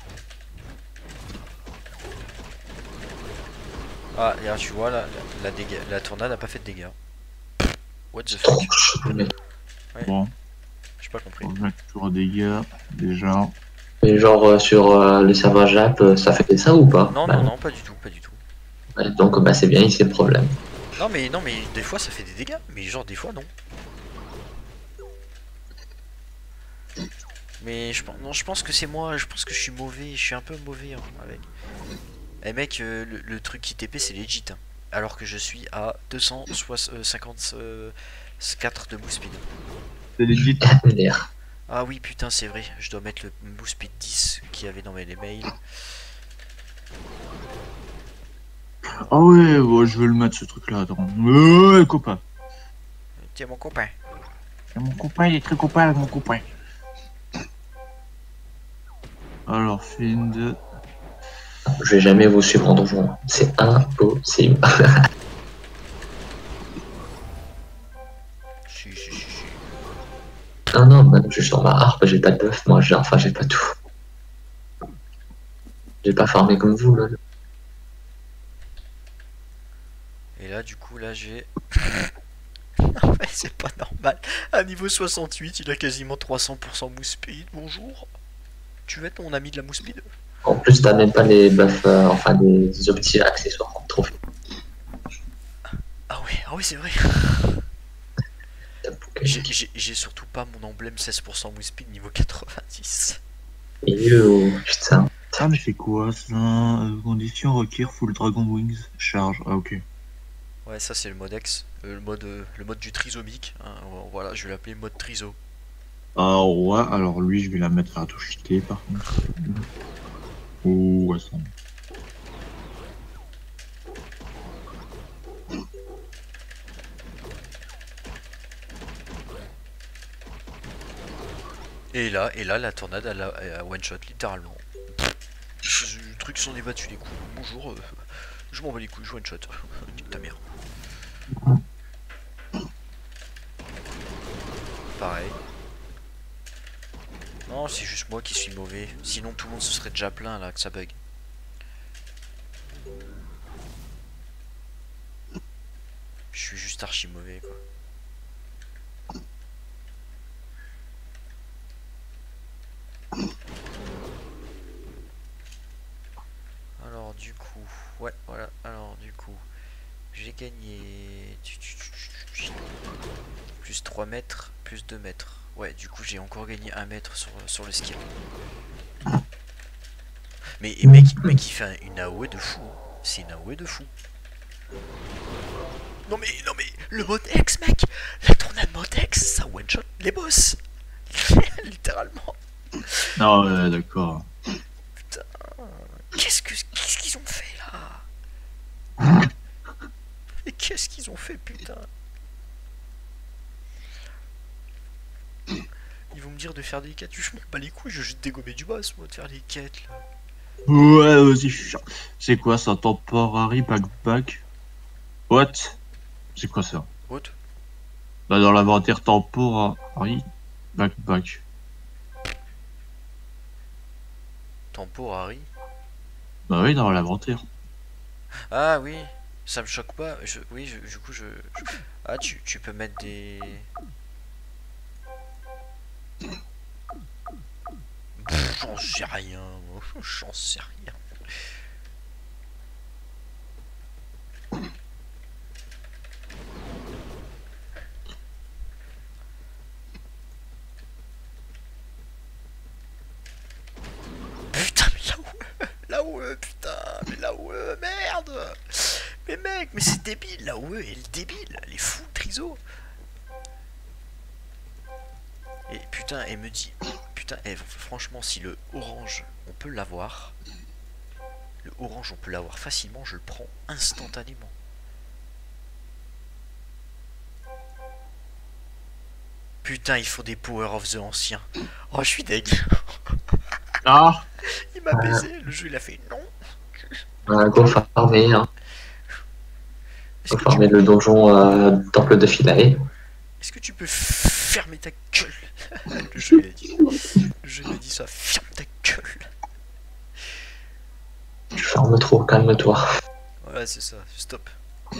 Ah, regarde, tu vois là, la, la, dégâts- la tornade a pas fait de dégâts. What the fuck? Ah. Bon, J'ai pas compris. toujours des dégâts, déjà. Mais genre euh, sur euh, le serveur Jap, euh, ça fait ça ou pas? Non, Bah, non, non, pas du tout, pas du tout. ouais, donc bah c'est bien, ici le problème. Non mais non mais des fois ça fait des dégâts, mais genre des fois non. Mais je pense, non, je pense que c'est moi, je pense que je suis mauvais, je suis un peu mauvais hein, avec. Eh mec, euh, le, le truc qui TP c'est legit, hein. alors que je suis à 254 de move speed. C'est legit. MDR. Ah oui putain c'est vrai, je dois mettre le move speed 10 qu'il y avait dans mes mails. Ah ouais, ouais, je vais le mettre ce truc là, attends. Ouais, copain. Tiens mon copain. Mon copain, il est très copain avec mon copain. Alors, Find. Je vais jamais vous suivre en donjon. C'est impossible. Si si si si. non, non, même je suis sur ma harpe, j'ai pas de buff, moi, j'ai enfin j'ai pas tout. J'ai pas farmé comme vous, là. Et là, du coup, là, j'ai. Non, mais c'est pas normal. À niveau 68, il a quasiment 300% mousse speed. Bonjour. Tu veux être mon ami de la mousse speed? En plus, t'as même pas les buffs, euh, enfin des optis accessoires en trophée. Ah oui, ah oui, c'est vrai. J'ai- surtout pas mon emblème 16% mousse speed niveau 90. Yo, putain. Ah, mais c'est quoi ça Euh, Condition requiert full Dragon Wings. Charge. Ah, ok. Ouais, ça c'est le mode X, euh, le mode euh, le mode du trisomique. hein. Voilà, je vais l'appeler mode triso. Ah, ouais, alors lui, je vais la mettre à touche T par contre. Oh, ça. Et là, et là, la tornade a, elle a one shot littéralement. Le truc s'en est battu les couilles. Bonjour, euh, je m'en bats les couilles, je one shot. Ta mère. Pareil. Non, c'est juste moi qui suis mauvais. Sinon tout le monde se serait déjà plein là que ça bug. Je suis juste archi mauvais quoi. Alors du coup, ouais, voilà. Alors du coup, j'ai gagné plus 3 mètres, plus 2 mètres. Ouais, du coup, j'ai encore gagné 1 mètre sur, sur le skill. Mais mec, mec, il fait un- une AOE de fou. hein. C'est une AOE de fou. Non mais, non mais, le mode X, mec La tornade mode X, ça one shot les boss Littéralement. Ouais, d'accord. Qu'est-ce que qu'est-ce qu'ils ont fait là? Et qu'est-ce qu'ils ont fait putain? Ils vont me dire de faire des quêtes, je m'en bats les couilles, je vais juste dégommer du boss moi de faire des quêtes là. Ouais, vas-y. C'est quoi ça Temporary backpack What? C'est quoi ça? Autre Bah, dans l'inventaire temporary backpack. Temporary? Bah oui, dans l'inventaire. Ah oui, ça me choque pas. Je, oui, je- du coup je. je- Ah tu, tu peux mettre des. J'en sais rien, j'en sais rien. Putain, mais là où Là où putain Mais là où merde Mais mec, mais c'est débile là où est débile Elle est fou, Triso Et putain, elle me dit Putain, eh, franchement, si le orange, on peut l'avoir Le orange, on peut l'avoir facilement, je le prends instantanément. Putain, il faut des Power of the anciens. Oh, je suis deg. Ah Il m'a baisé, le jeu il a fait non. Euh, go farmer, hein. Go farmer tu... le donjon euh, Temple de Philae. est-ce que tu peux fermer ta gueule Le jeu il a dit. Le jeu il a dit ça, ferme ta gueule. Tu fermes trop, calme-toi. Voilà, c'est ça, stop. Tu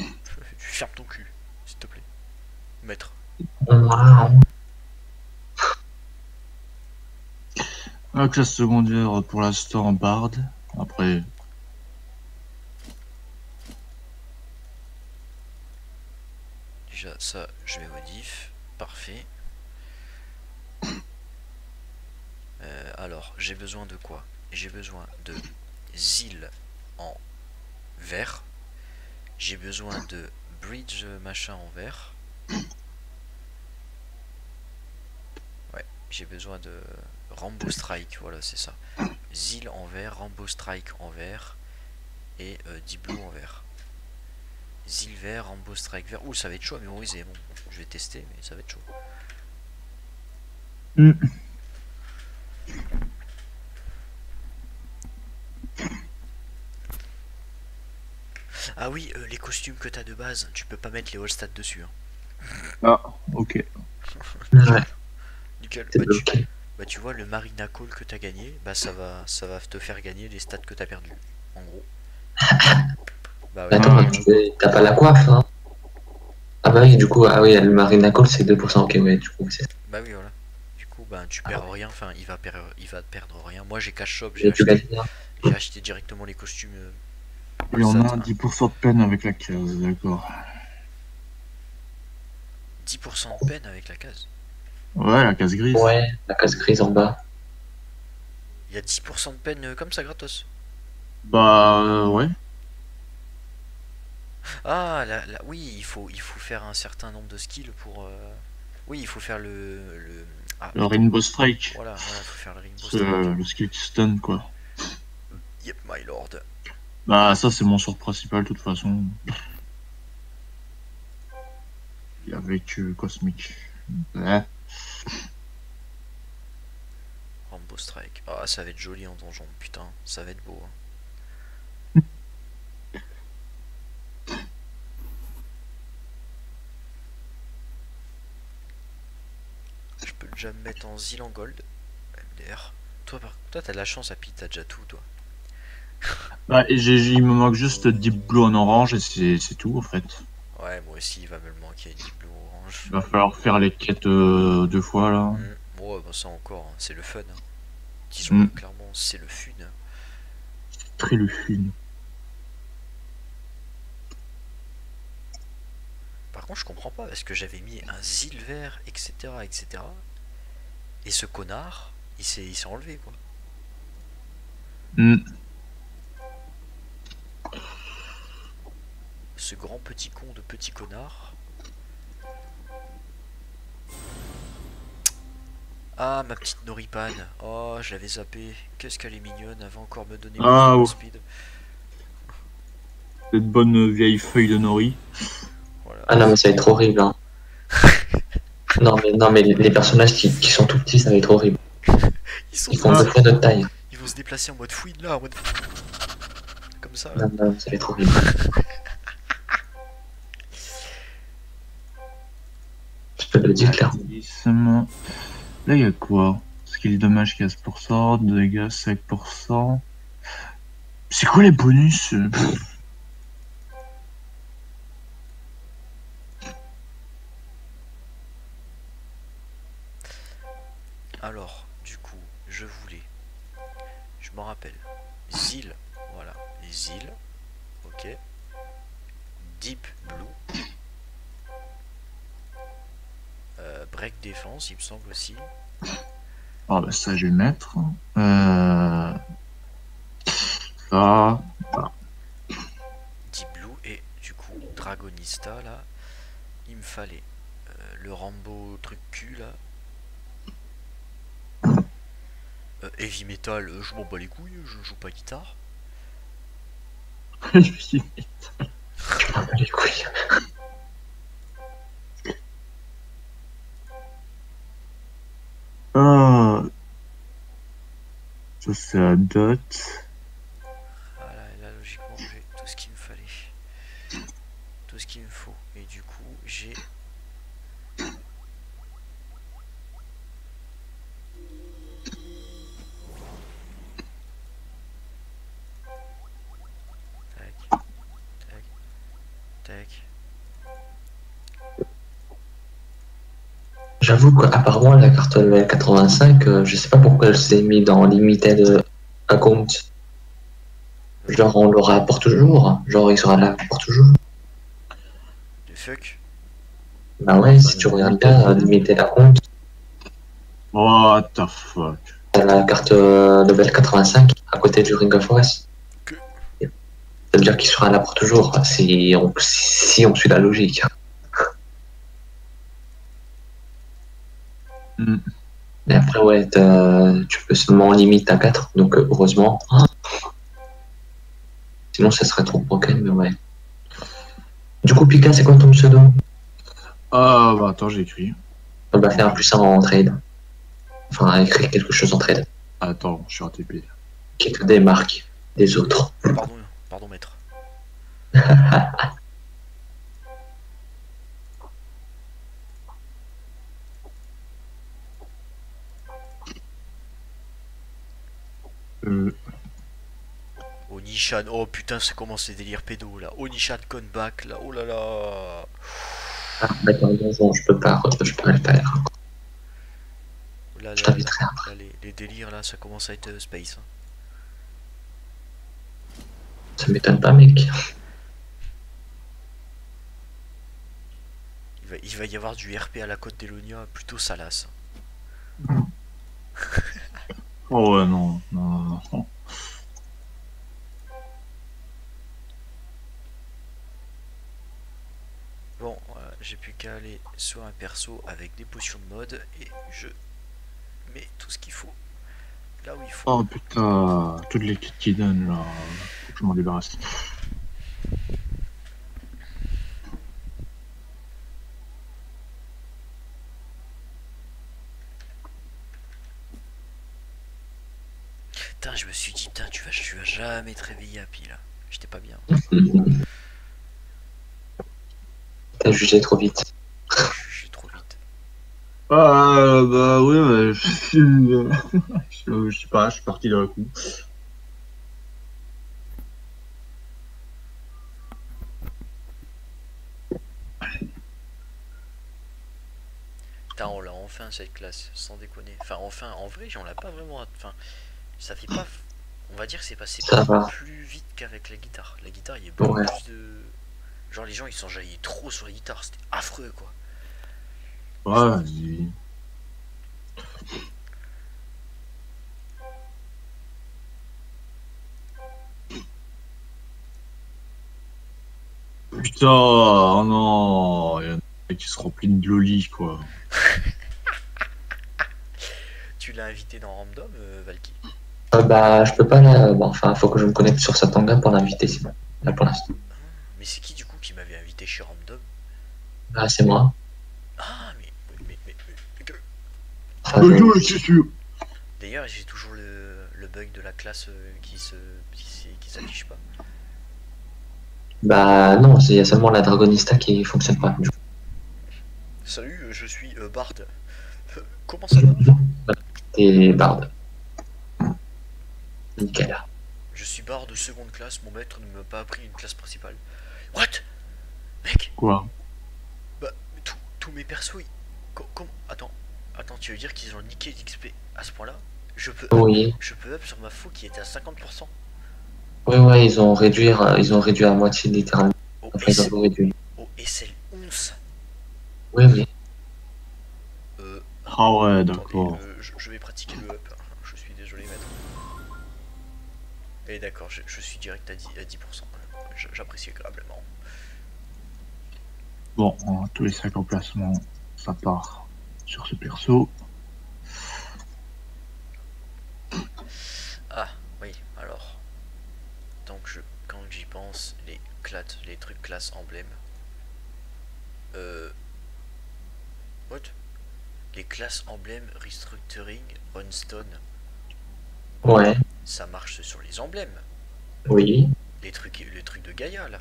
fermes ton cul, s'il te plaît. Maître. Waouh. La classe secondaire pour l'instant en Bard. Après, Déjà, ça, je vais au diff. Parfait. Euh, alors, j'ai besoin de quoi? J'ai besoin de Zil en vert. J'ai besoin de Bridge machin en vert. Ouais, j'ai besoin de Rambo Strike, voilà, c'est ça. Zil en vert, Rambo Strike en vert et euh, Blue en vert. Zil vert, Rambo Strike vert. Ouh, ça va être chaud à mémoriser. Bon, je vais tester, mais ça va être chaud. Hmm. Ah oui, euh, les costumes que t'as de base, tu peux pas mettre les all stats dessus. hein. ah, ok. Ouais, Nickel. Bah tu, bah, tu vois, le Marina Call que t'as gagné, bah ça va, ça va te faire gagner les stats que t'as perdu. En gros. Bah ouais. Attends, Ah. t'as pas la coiffe, hein? Ah bah oui, du coup, ah oui, le Marina Call c'est 2%, ok, ouais, du coup, c'est. Bah oui, voilà. Bah tu Ah perds ouais. rien. Enfin, il va, perdre, il va perdre rien. Moi, j'ai cash shop, j'ai acheté, acheté directement les costumes. euh, Et on all a stats, hein. 10% de peine avec la case, d'accord. 10% de peine avec la case. Ouais, la case grise. Ouais, la case grise en bas. Il y a 10% de peine euh, comme ça gratos. Bah, euh, ouais. Ah, là, là, oui, il faut, il faut faire un certain nombre de skills pour. euh, Oui, il faut faire le. le... Ah, Le Rainbow Strike. voilà, voilà, il faut faire le Rainbow Strike. euh, le skill qui stun, quoi. Yep, my lord. Bah, ça, c'est mon sort principal, de toute façon. Et avec euh, Cosmic. Ouais. Rambo Strike. Ah, ça va être joli en donjon, putain, ça va être beau. hein. Déjà me mettre en Zil en gold. MDR. Toi, par... toi, t'as de la chance à Pete, t'as déjà tout, toi. Bah, et j'ai- il me manque juste Deep Blue en orange et c'est tout, en fait. Ouais, moi aussi, il va me le manquer, Deep Blue Orange. Il va falloir faire les quêtes euh, deux fois, là. Mm. Ouais, bah ça encore, hein, c'est le fun. hein. Disons Mm. clairement, c'est le fun. Très le fun. Par contre, je comprends pas parce que j'avais mis un zil vert, etc., etc. Et ce connard, il s'est, il s'est enlevé quoi. Hmm. Ce grand petit con de petit connard. Ah, ma petite Noripane. Oh, je l'avais zappé. Qu'est-ce qu'elle est mignonne. Elle va encore me donner Ah, ouais. speed. Cette bonne vieille feuille de nori. Voilà. Ah non, mais ça va être horrible, hein. non, mais, non, mais les personnages qui, qui sont tout petits, ça va être horrible. Ils, sont Ils font deux fois notre taille. ils vont se déplacer en mode fouine là, en mode. Comme ça. là. Non, non, ça va être horrible. Je peux le dire clairement. Là, il y a quoi? Skill dommage 15%, dégâts 5%. C'est quoi les bonus? Alors, du coup, je voulais. Je m'en rappelle. Zil, voilà. Zil, ok. Deep Blue. Euh, break défense, il me semble aussi. Ah bah ça, je vais mettre. Euh... Ça. Deep Blue et du coup Dragonista là. Il me fallait euh, le Rambo truc cul là. euh, heavy metal, euh, je m'en bats les couilles, je joue pas guitare. heavy metal. Je m'en bats les couilles. Ah. Ça c'est la dot. Ah voilà, là logiquement j'ai tout ce qu'il me fallait. Tout ce qu'il me J'avoue qu'apparemment, la carte level 85, euh, je sais pas pourquoi elle s'est mise dans limited euh, account. Genre, on l'aura pour toujours. Genre, il sera là pour toujours. Le fuck. Bah ouais, si tu regardes bien, euh, limited account, What the fuck? t'as la carte level 85 à côté du Ring of Forest. Ça veut dire qu'il sera là pour toujours, si on, si on suit la logique. Hmm. Mais après, ouais, tu peux seulement en limite à 4, donc euh, heureusement. Sinon, ça serait trop broken, mais ouais. Du coup, Pika, c'est quoi ton pseudo? Ah, bah attends, j'ai écrit. On va faire un plus 1 en trade. Enfin, écrire quelque chose en trade Attends, je suis ATP. qui te démarque des autres. Pardon, pardon, maître. Euh, Onishan, oh putain, ça commence les délires pédo là. Onishan back là, oh là là. Ah, d'accord, non, je peux pas, je peux pas le faire. Oh là Je là, t'inviterai après. là, les, les délires là, ça commence à être euh, space. hein. Ça m'étonne pas, mec. Il va, il va y avoir du RP à la côte d'Elonia, plutôt salace. Oh ouais, non, non, non, non. Bon, euh, j'ai plus qu'à aller sur un perso avec des potions de mode et je mets tout ce qu'il faut là où il faut. Oh putain, toutes les kits qui donnent là, faut que je m'en débarrasse. Je me suis dit, putain, tu vas, tu vas jamais te réveiller à pile. J'étais pas bien. T'as jugé trop vite. Suis trop vite. Ah bah oui, ouais, je suis... je, je sais pas, je suis parti d'un coup. Putain, on l'a enfin cette classe, sans déconner. Enfin, enfin, en vrai, on l'a pas vraiment. Enfin, ça fait pas. On va dire que c'est passé Ça va. plus vite qu'avec la guitare. La guitare, il y a beaucoup Ouais. plus de. Genre, les gens ils s'enjaillaient trop sur la guitare, c'était affreux quoi. Ouais, vas-y. Putain, oh non, il y a un mec qui se remplit de loli quoi. Tu l'as invité dans Random, euh, Valky? Euh, bah, je peux pas là. Bon, enfin, faut que je me connecte sur Satanga pour l'inviter, sinon. Là, pour l'instant. Mais c'est qui du coup qui m'avait invité chez Random? Ah, c'est moi. Ah, mais. mais, mais, mais- mais que- je- c'est sûr. D'ailleurs, j'ai toujours le, le bug de la classe euh, qui se qui, s'affiche pas. Bah, non, il y a seulement la Dragonista qui fonctionne pas. Du coup. Salut, je suis euh, Bard. Euh, Comment ça va? Et Bard. Nickel. Je suis Bard de seconde classe, mon maître ne m'a pas appris une classe principale. What? Mec, Quoi? Bah, tous- tous mes persos, ils... co- comment Attends, attends, tu veux dire qu'ils ont niqué l'XP à ce point-là? Je peux up, Oui, je peux up sur ma faux qui était à 50%. oui, ouais, ils ont réduit, ils ont réduit à moitié littéralement. Au, Enfin, ils ont réduit. au SL11. Oui, mais Euh, Ah ouais, d'accord. euh, je, je vais pratiquer le up. Je suis désolé, maître. Et d'accord, je, je suis direct à 10%. à 10%. Je- J'apprécie agréablement. Bon, tous les 5 emplacements, ça part sur ce perso. Ah, oui, alors. Donc, je, quand j'y pense, les clats, les trucs classe emblème. Euh. What? Les classes emblème restructuring runstone. Ouais, Ça marche sur les emblèmes. oui, Les trucs, les trucs de Gaïa là.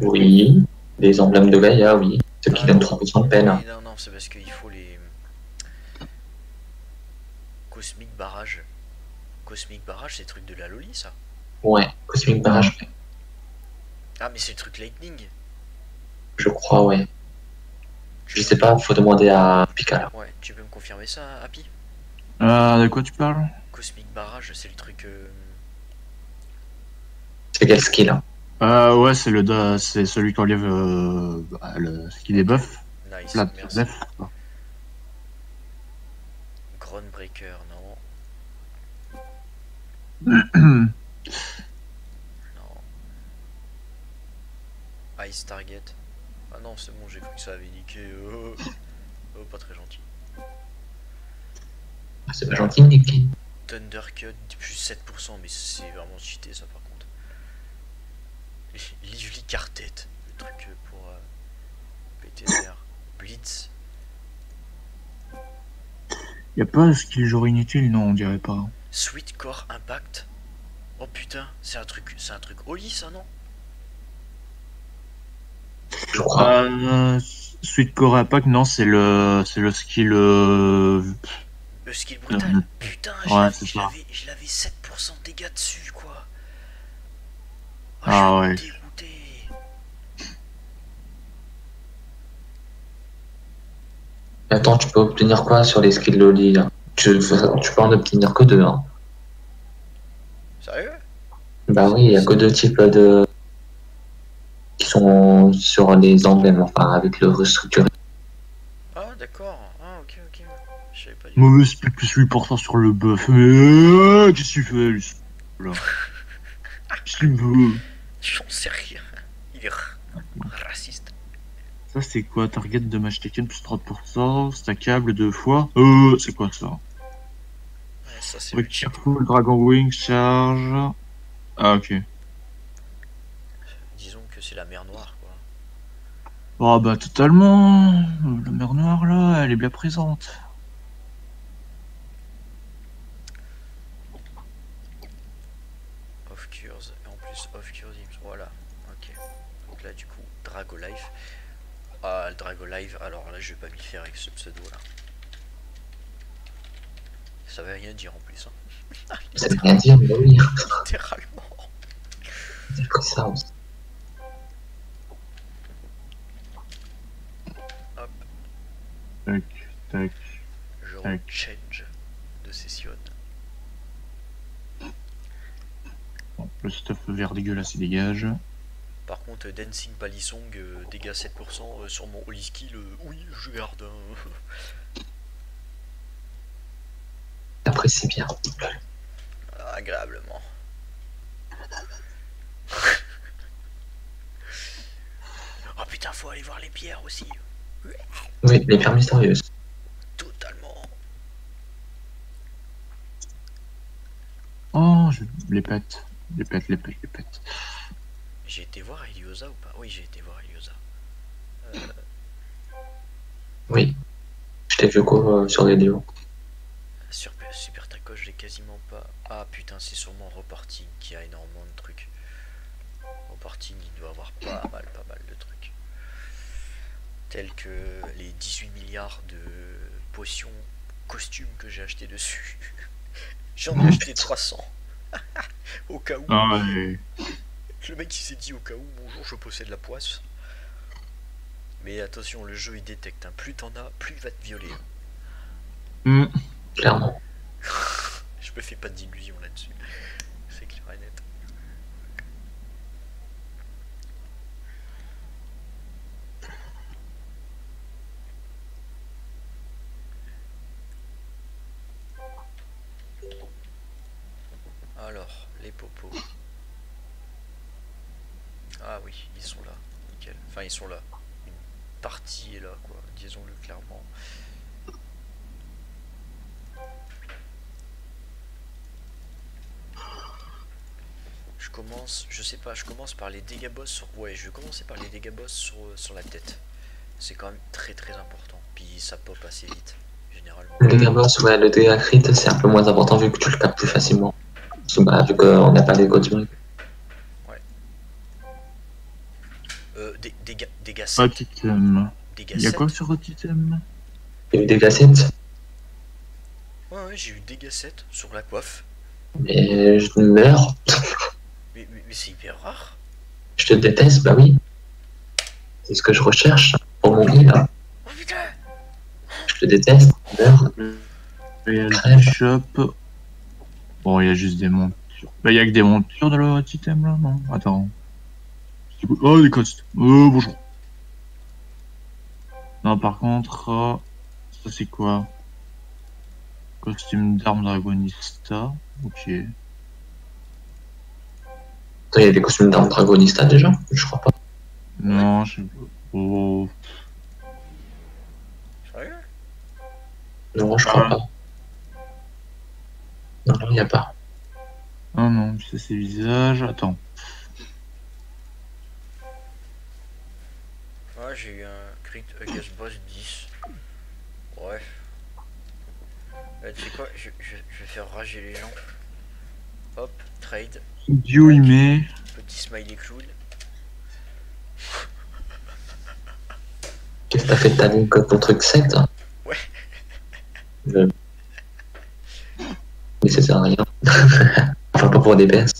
oui. Les emblèmes de Gaïa, oui. Ceux qui Ah, donnent non. 3% de peine. Oui, non, non, c'est parce qu'il faut les. Cosmic Barrage. Cosmic Barrage, c'est le truc de la Loli ça. Ouais, Cosmic Barrage, Ah, mais c'est le truc Lightning. je crois, ouais. Je sais pas, faut demander à Pika. Ouais, tu peux me confirmer ça, Happy? Ah, de quoi tu parles? Cosmic Barrage, c'est le truc. euh, C'est quel skill hein Ah ouais, c'est le da- c'est celui qui enlève euh, bah, le ce qui débuff. Nice, La merci. Groundbreaker, non. Non. Ice Target. Ah non, c'est bon, j'ai cru que ça avait niqué. euh, Oh, pas très gentil. Ah, C'est pas gentil, Nicky. Thundercut, plus 7%, mais c'est vraiment cheaté ça par contre. Lively Quartet, le truc pour euh, l'air. Blitz, Y a pas ce skill genre inutile, non, on dirait pas. Sweet Core Impact. Oh putain, c'est un truc, c'est un truc Oli ça non? Je crois. Euh, Suite Core Impact, non, c'est le, c'est le skill. euh, Le skill brutal. Mhm. Putain, Ouais, je l'avais- c'est je ça. l'avais je l'avais 7% de dégâts dessus quoi. Ah je ouais. suis dégoûté. Attends, tu peux obtenir quoi sur les skills Loli là? Tu, tu peux en obtenir que deux. Hein. Sérieux? Bah oui, il y a que deux types de. qui sont sur les emblèmes, enfin, avec le restructuré. Ah d'accord. Mauvais speed plus 8% sur le buff. Mais euh, qu'est-ce qu'il fait lui là Qu'est-ce qu'il me veut J'en sais rien. Il est raciste. Ça c'est quoi Target de match taken plus 30%, stackable deux fois. Euh, c'est quoi ça Ouais, ça c'est Oui. Careful, Dragon Wing, charge. Ah ok. Disons que c'est la mer noire quoi. Ah bah totalement. La mer noire là, elle est bien présente. Off Cures, et en plus Off Cures, il me- voilà, ok. Donc là du coup, Drago Life. Ah, le Drago Live, alors là je vais pas m'y faire avec ce pseudo là. Ça veut rien dire en plus, hein. Ça veut rien dire, mais oui, littéralement. c'est ça aussi. Tac, tac. Je Tac. change de session. Bon, le stuff vert dégueulasse il dégage. Par contre, Dancing Palisong, euh, dégâts 7% euh, sur mon Holy Skill, euh, oui, je garde. hein. Apprécie bien. Agréablement. oh putain, faut aller voir les pierres aussi. Oui, les pierres mystérieuses. Totalement. Oh, je les pète. Les pète, les pète, les pète. J'ai été voir Eliosa ou pas? Oui, j'ai été voir Eliosa. Euh, Oui. Je t'ai vu quoi euh, sur les vidéos? sur Super Taco, je l'ai quasiment pas. Ah putain, c'est sûrement Reporting qui a énormément de trucs. Reporting, il doit avoir pas mal, pas mal de trucs. Tels que les 18 milliards de potions costumes que j'ai acheté dessus. J'en ai acheté 300. au cas où. Ah ouais. Le mec il s'est dit au cas où, bonjour, je possède la poisse. Mais attention, le jeu il détecte, hein. plus t'en as, plus il va te violer. hein. Hmm. Clairement. Je me fais pas d'illusions là-dessus. C'est clair et net. Alors, les popos. Ah oui, ils sont là. Nickel. Enfin, ils sont là. Une partie est là, quoi. Disons-le clairement. Je commence, je sais pas, je commence par les dégâts boss sur. Ouais, je vais commencer par les dégâts boss sur, sur la tête. C'est quand même très très important. Puis ça pop assez vite, généralement. Le dégât boss, ouais, le dégât crit, c'est un peu moins important vu que tu le capes plus facilement. Bah, vu qu'on n'a pas les codes des, dégâts, dégâts Pas 7. d'item. Dégâts Il y a 7. quoi sur votre item Il y a eu des cassettes, Ouais, ouais, j'ai eu dégâts 7 sur la coiffe. mais je meurs. Mais, mais, mais c'est hyper rare. Je te déteste, bah oui. C'est ce que je recherche pour mon vie, là. Oh putain Je te déteste, meurs. Il y a le shop. Bon, il y a juste des montures. Bah, il y a que des montures dans le petit item là, non? Attends. C'est Oh, des costs. Oh, bonjour. Non, par contre, euh, ça c'est quoi? Costume d'arme dragonista. Ok. Attends, il y a des costumes d'armes dragonista déjà? Je crois pas. Non, je sais pas. Oh. Sérieux? Non, je crois pas. Non, non, il n'y a pas. Ah non, ça c'est visage. Attends. Ouais, j'ai eu un crit against boss 10. Bref. Euh, tu sais quoi, je, je- je vais faire rager les gens. Hop, trade, Dieu il met. petit smiley clown. Qu'est-ce que t'as fait de ta ligne code ton truc 7 hein Ouais. Le- Mais ça sert à rien. enfin, pas pour des PS.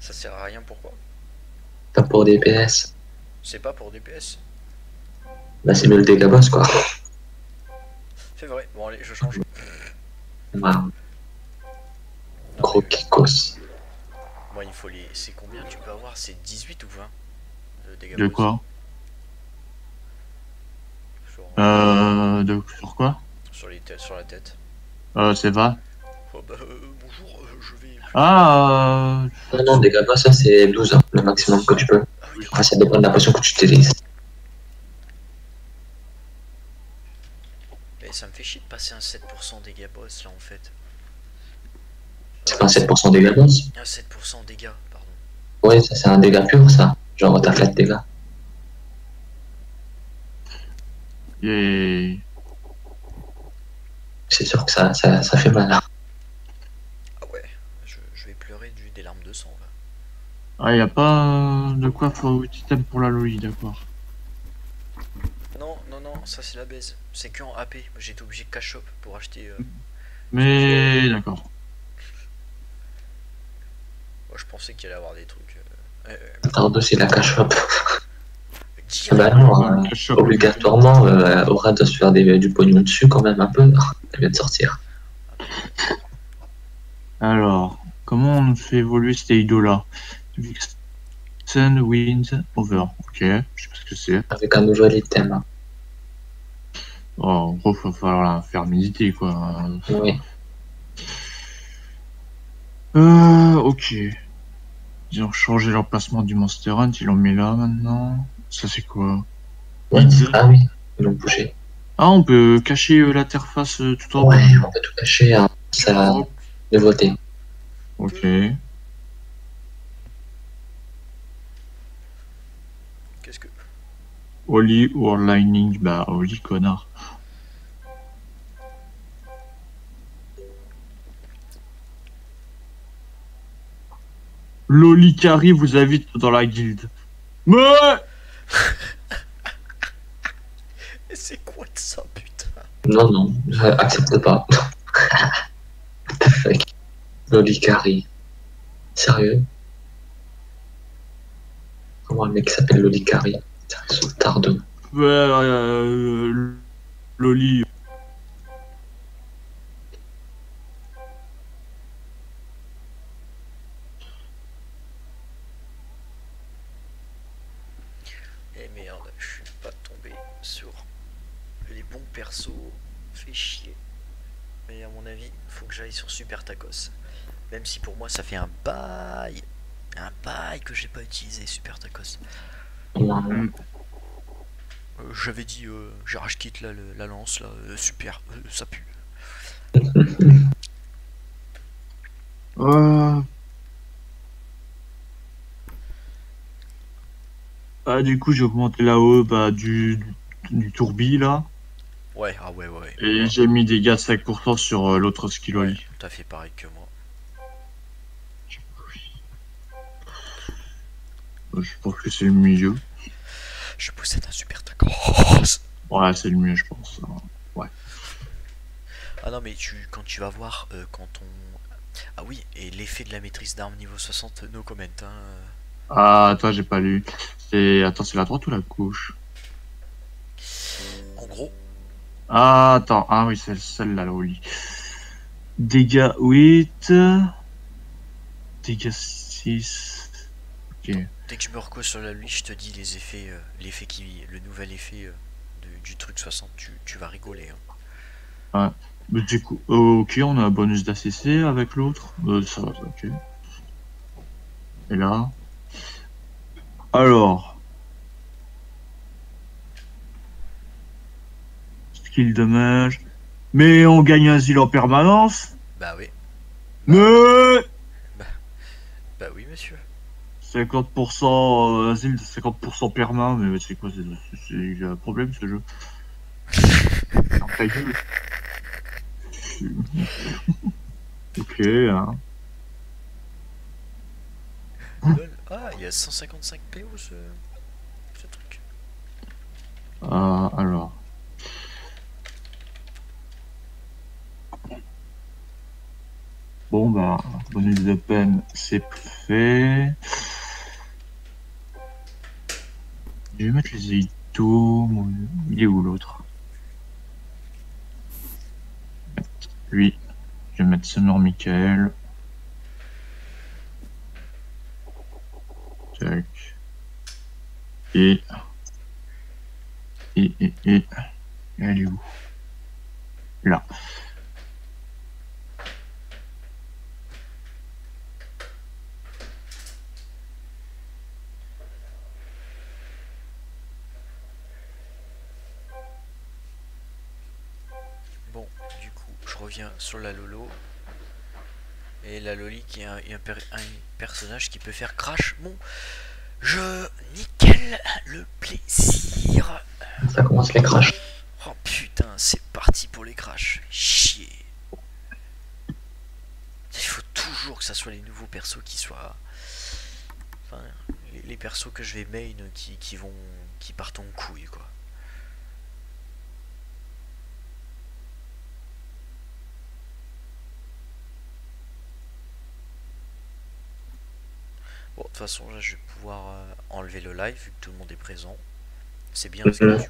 Ça sert à rien, pourquoi Pas pour des PS. C'est pas pour DPS Bah, c'est mieux le dégât boss, quoi. C'est vrai, bon allez, je change. Non, Gros kikos. Moi, il faut les. C'est combien tu peux avoir? C'est 18 ou 20 de dégâts De boss quoi? Sur, Euh. De, sur quoi? sur, les têtes, sur la tête. Euh, c'est va Oh bah, euh, bonjour, euh, je vais. Ah, euh. Non, non, dégât boss, ça c'est 12, hein, le maximum que tu peux. Oui, Enfin, ça dépend de la potion que tu utilises. mais ça me fait chier de passer un 7% dégâts boss là en fait. C'est Euh, pas un 7% dégât boss. Un 7% dégâts, pardon. Ouais, ça c'est un dégât pur, ça. Genre, t'as fait de dégâts. Et... C'est sûr que ça, ça, ça fait mal. hein. Ah ouais, je, je vais pleurer du, des larmes de sang là. Ah, y a pas de quoi faut item pour la Loli, d'accord. Non, non, non, ça c'est la baise. C'est que en AP. J'étais obligé de cash up pour acheter. euh, Mais d'accord. Moi je pensais qu'il allait avoir des trucs. Euh... euh, Tardo, c'est la cash up. direct. Bah non, euh, Cash up. obligatoirement, euh, Aura doit se faire des- du pognon dessus quand même un peu. Elle vient de sortir. Alors, comment on fait évoluer cet idole là Vixen Wind Over. Ok, je sais pas ce que c'est. Avec un nouvel item. hein. Oh, en gros, faut falloir la faire méditer quoi. Oui. Euh, ok. Ils ont changé l'emplacement du Monster Hunt, ils l'ont mis là maintenant. Ça c'est quoi? Ouais. Ah oui, ils l'ont bougé. Ah, on peut cacher euh, l'interface euh, tout en Ouais, bas. on peut tout cacher. Hein. Ça, nouveauté. Ok. Qu'est-ce que. Oli or Lightning, bah Oli connard. Loli Carry vous invite dans la guilde. Mais c'est quoi de ça, putain? Non, non, je accepte pas. What the fuck? Lolicari. Sérieux? Comment un mec s'appelle Lolicari tardo. Ouais, euh, Loli. Eh merde, je suis pas tombé sur les bons persos. Fait chier. Mais à mon avis, faut que j'aille sur Super Tacos. Même si pour moi ça fait un bail. Un bail que j'ai pas utilisé Super Tacos. Ouais. Euh, J'avais dit, euh, j'ai rage quitte là, le- la lance là, euh, super, euh, ça pue. Euh... Ah, du coup, j'ai augmenté là-haut bah, du, du tourbi là. Ouais, ah ouais, ouais. Et j'ai mis des gars 5% sur euh, l'autre skill Ouais, t'as fait pareil que moi. Je pense que c'est le mieux. Je possède un super tacos. Ouais, c'est le mieux, je pense. Ah non, mais tu, quand tu vas voir, euh, quand on. Ah oui, et l'effet de la maîtrise d'armes niveau 60, no comment. Hein. Ah, toi, j'ai pas lu. C'est... Attends, c'est la droite ou la gauche? En gros, Ah, attends. Ah oui, c'est celle-là, là, Oli. Dégâts 8. Dégâts 6. Ok. Dès que je me recose sur la lui, je te dis les effets, euh, l'effet qui, le nouvel effet euh, de- du truc 60, tu, tu vas rigoler. hein. Mais du coup, euh, ok, on a un bonus d'ACC avec l'autre. Euh, ça va, ok. Et là. Alors. Skill damage. Mais on gagne un asile en permanence. Bah oui, Mais. 50% euh, asile, 50% perma. Mais c'est quoi c'est, c'est, Il y a un problème ce jeu. Ok, hein. Lol. Ah, il y a 155 PO ce, ce truc. Euh, alors. Bon bah, bonus de peine, c'est fait. Je vais mettre les mon- Il est où l'autre Lui. Je vais mettre Summer Michael. Tac. Et. Et, et, et. Elle est où? Là. Bon, du sur la Lolo. Et la Loli qui est un, un per- un personnage qui peut faire crash mon jeu. Nickel, le plaisir. Ça commence les crashs. Oh putain, c'est parti pour les crashs. Chier. Il faut toujours que ça soit les nouveaux persos qui soient. Enfin, les, les persos que je vais main qui, qui vont. qui partent en couille quoi. Bon, de toute façon, là, je vais pouvoir euh, enlever le live vu que tout le monde est présent. C'est bien parce que Mhm. du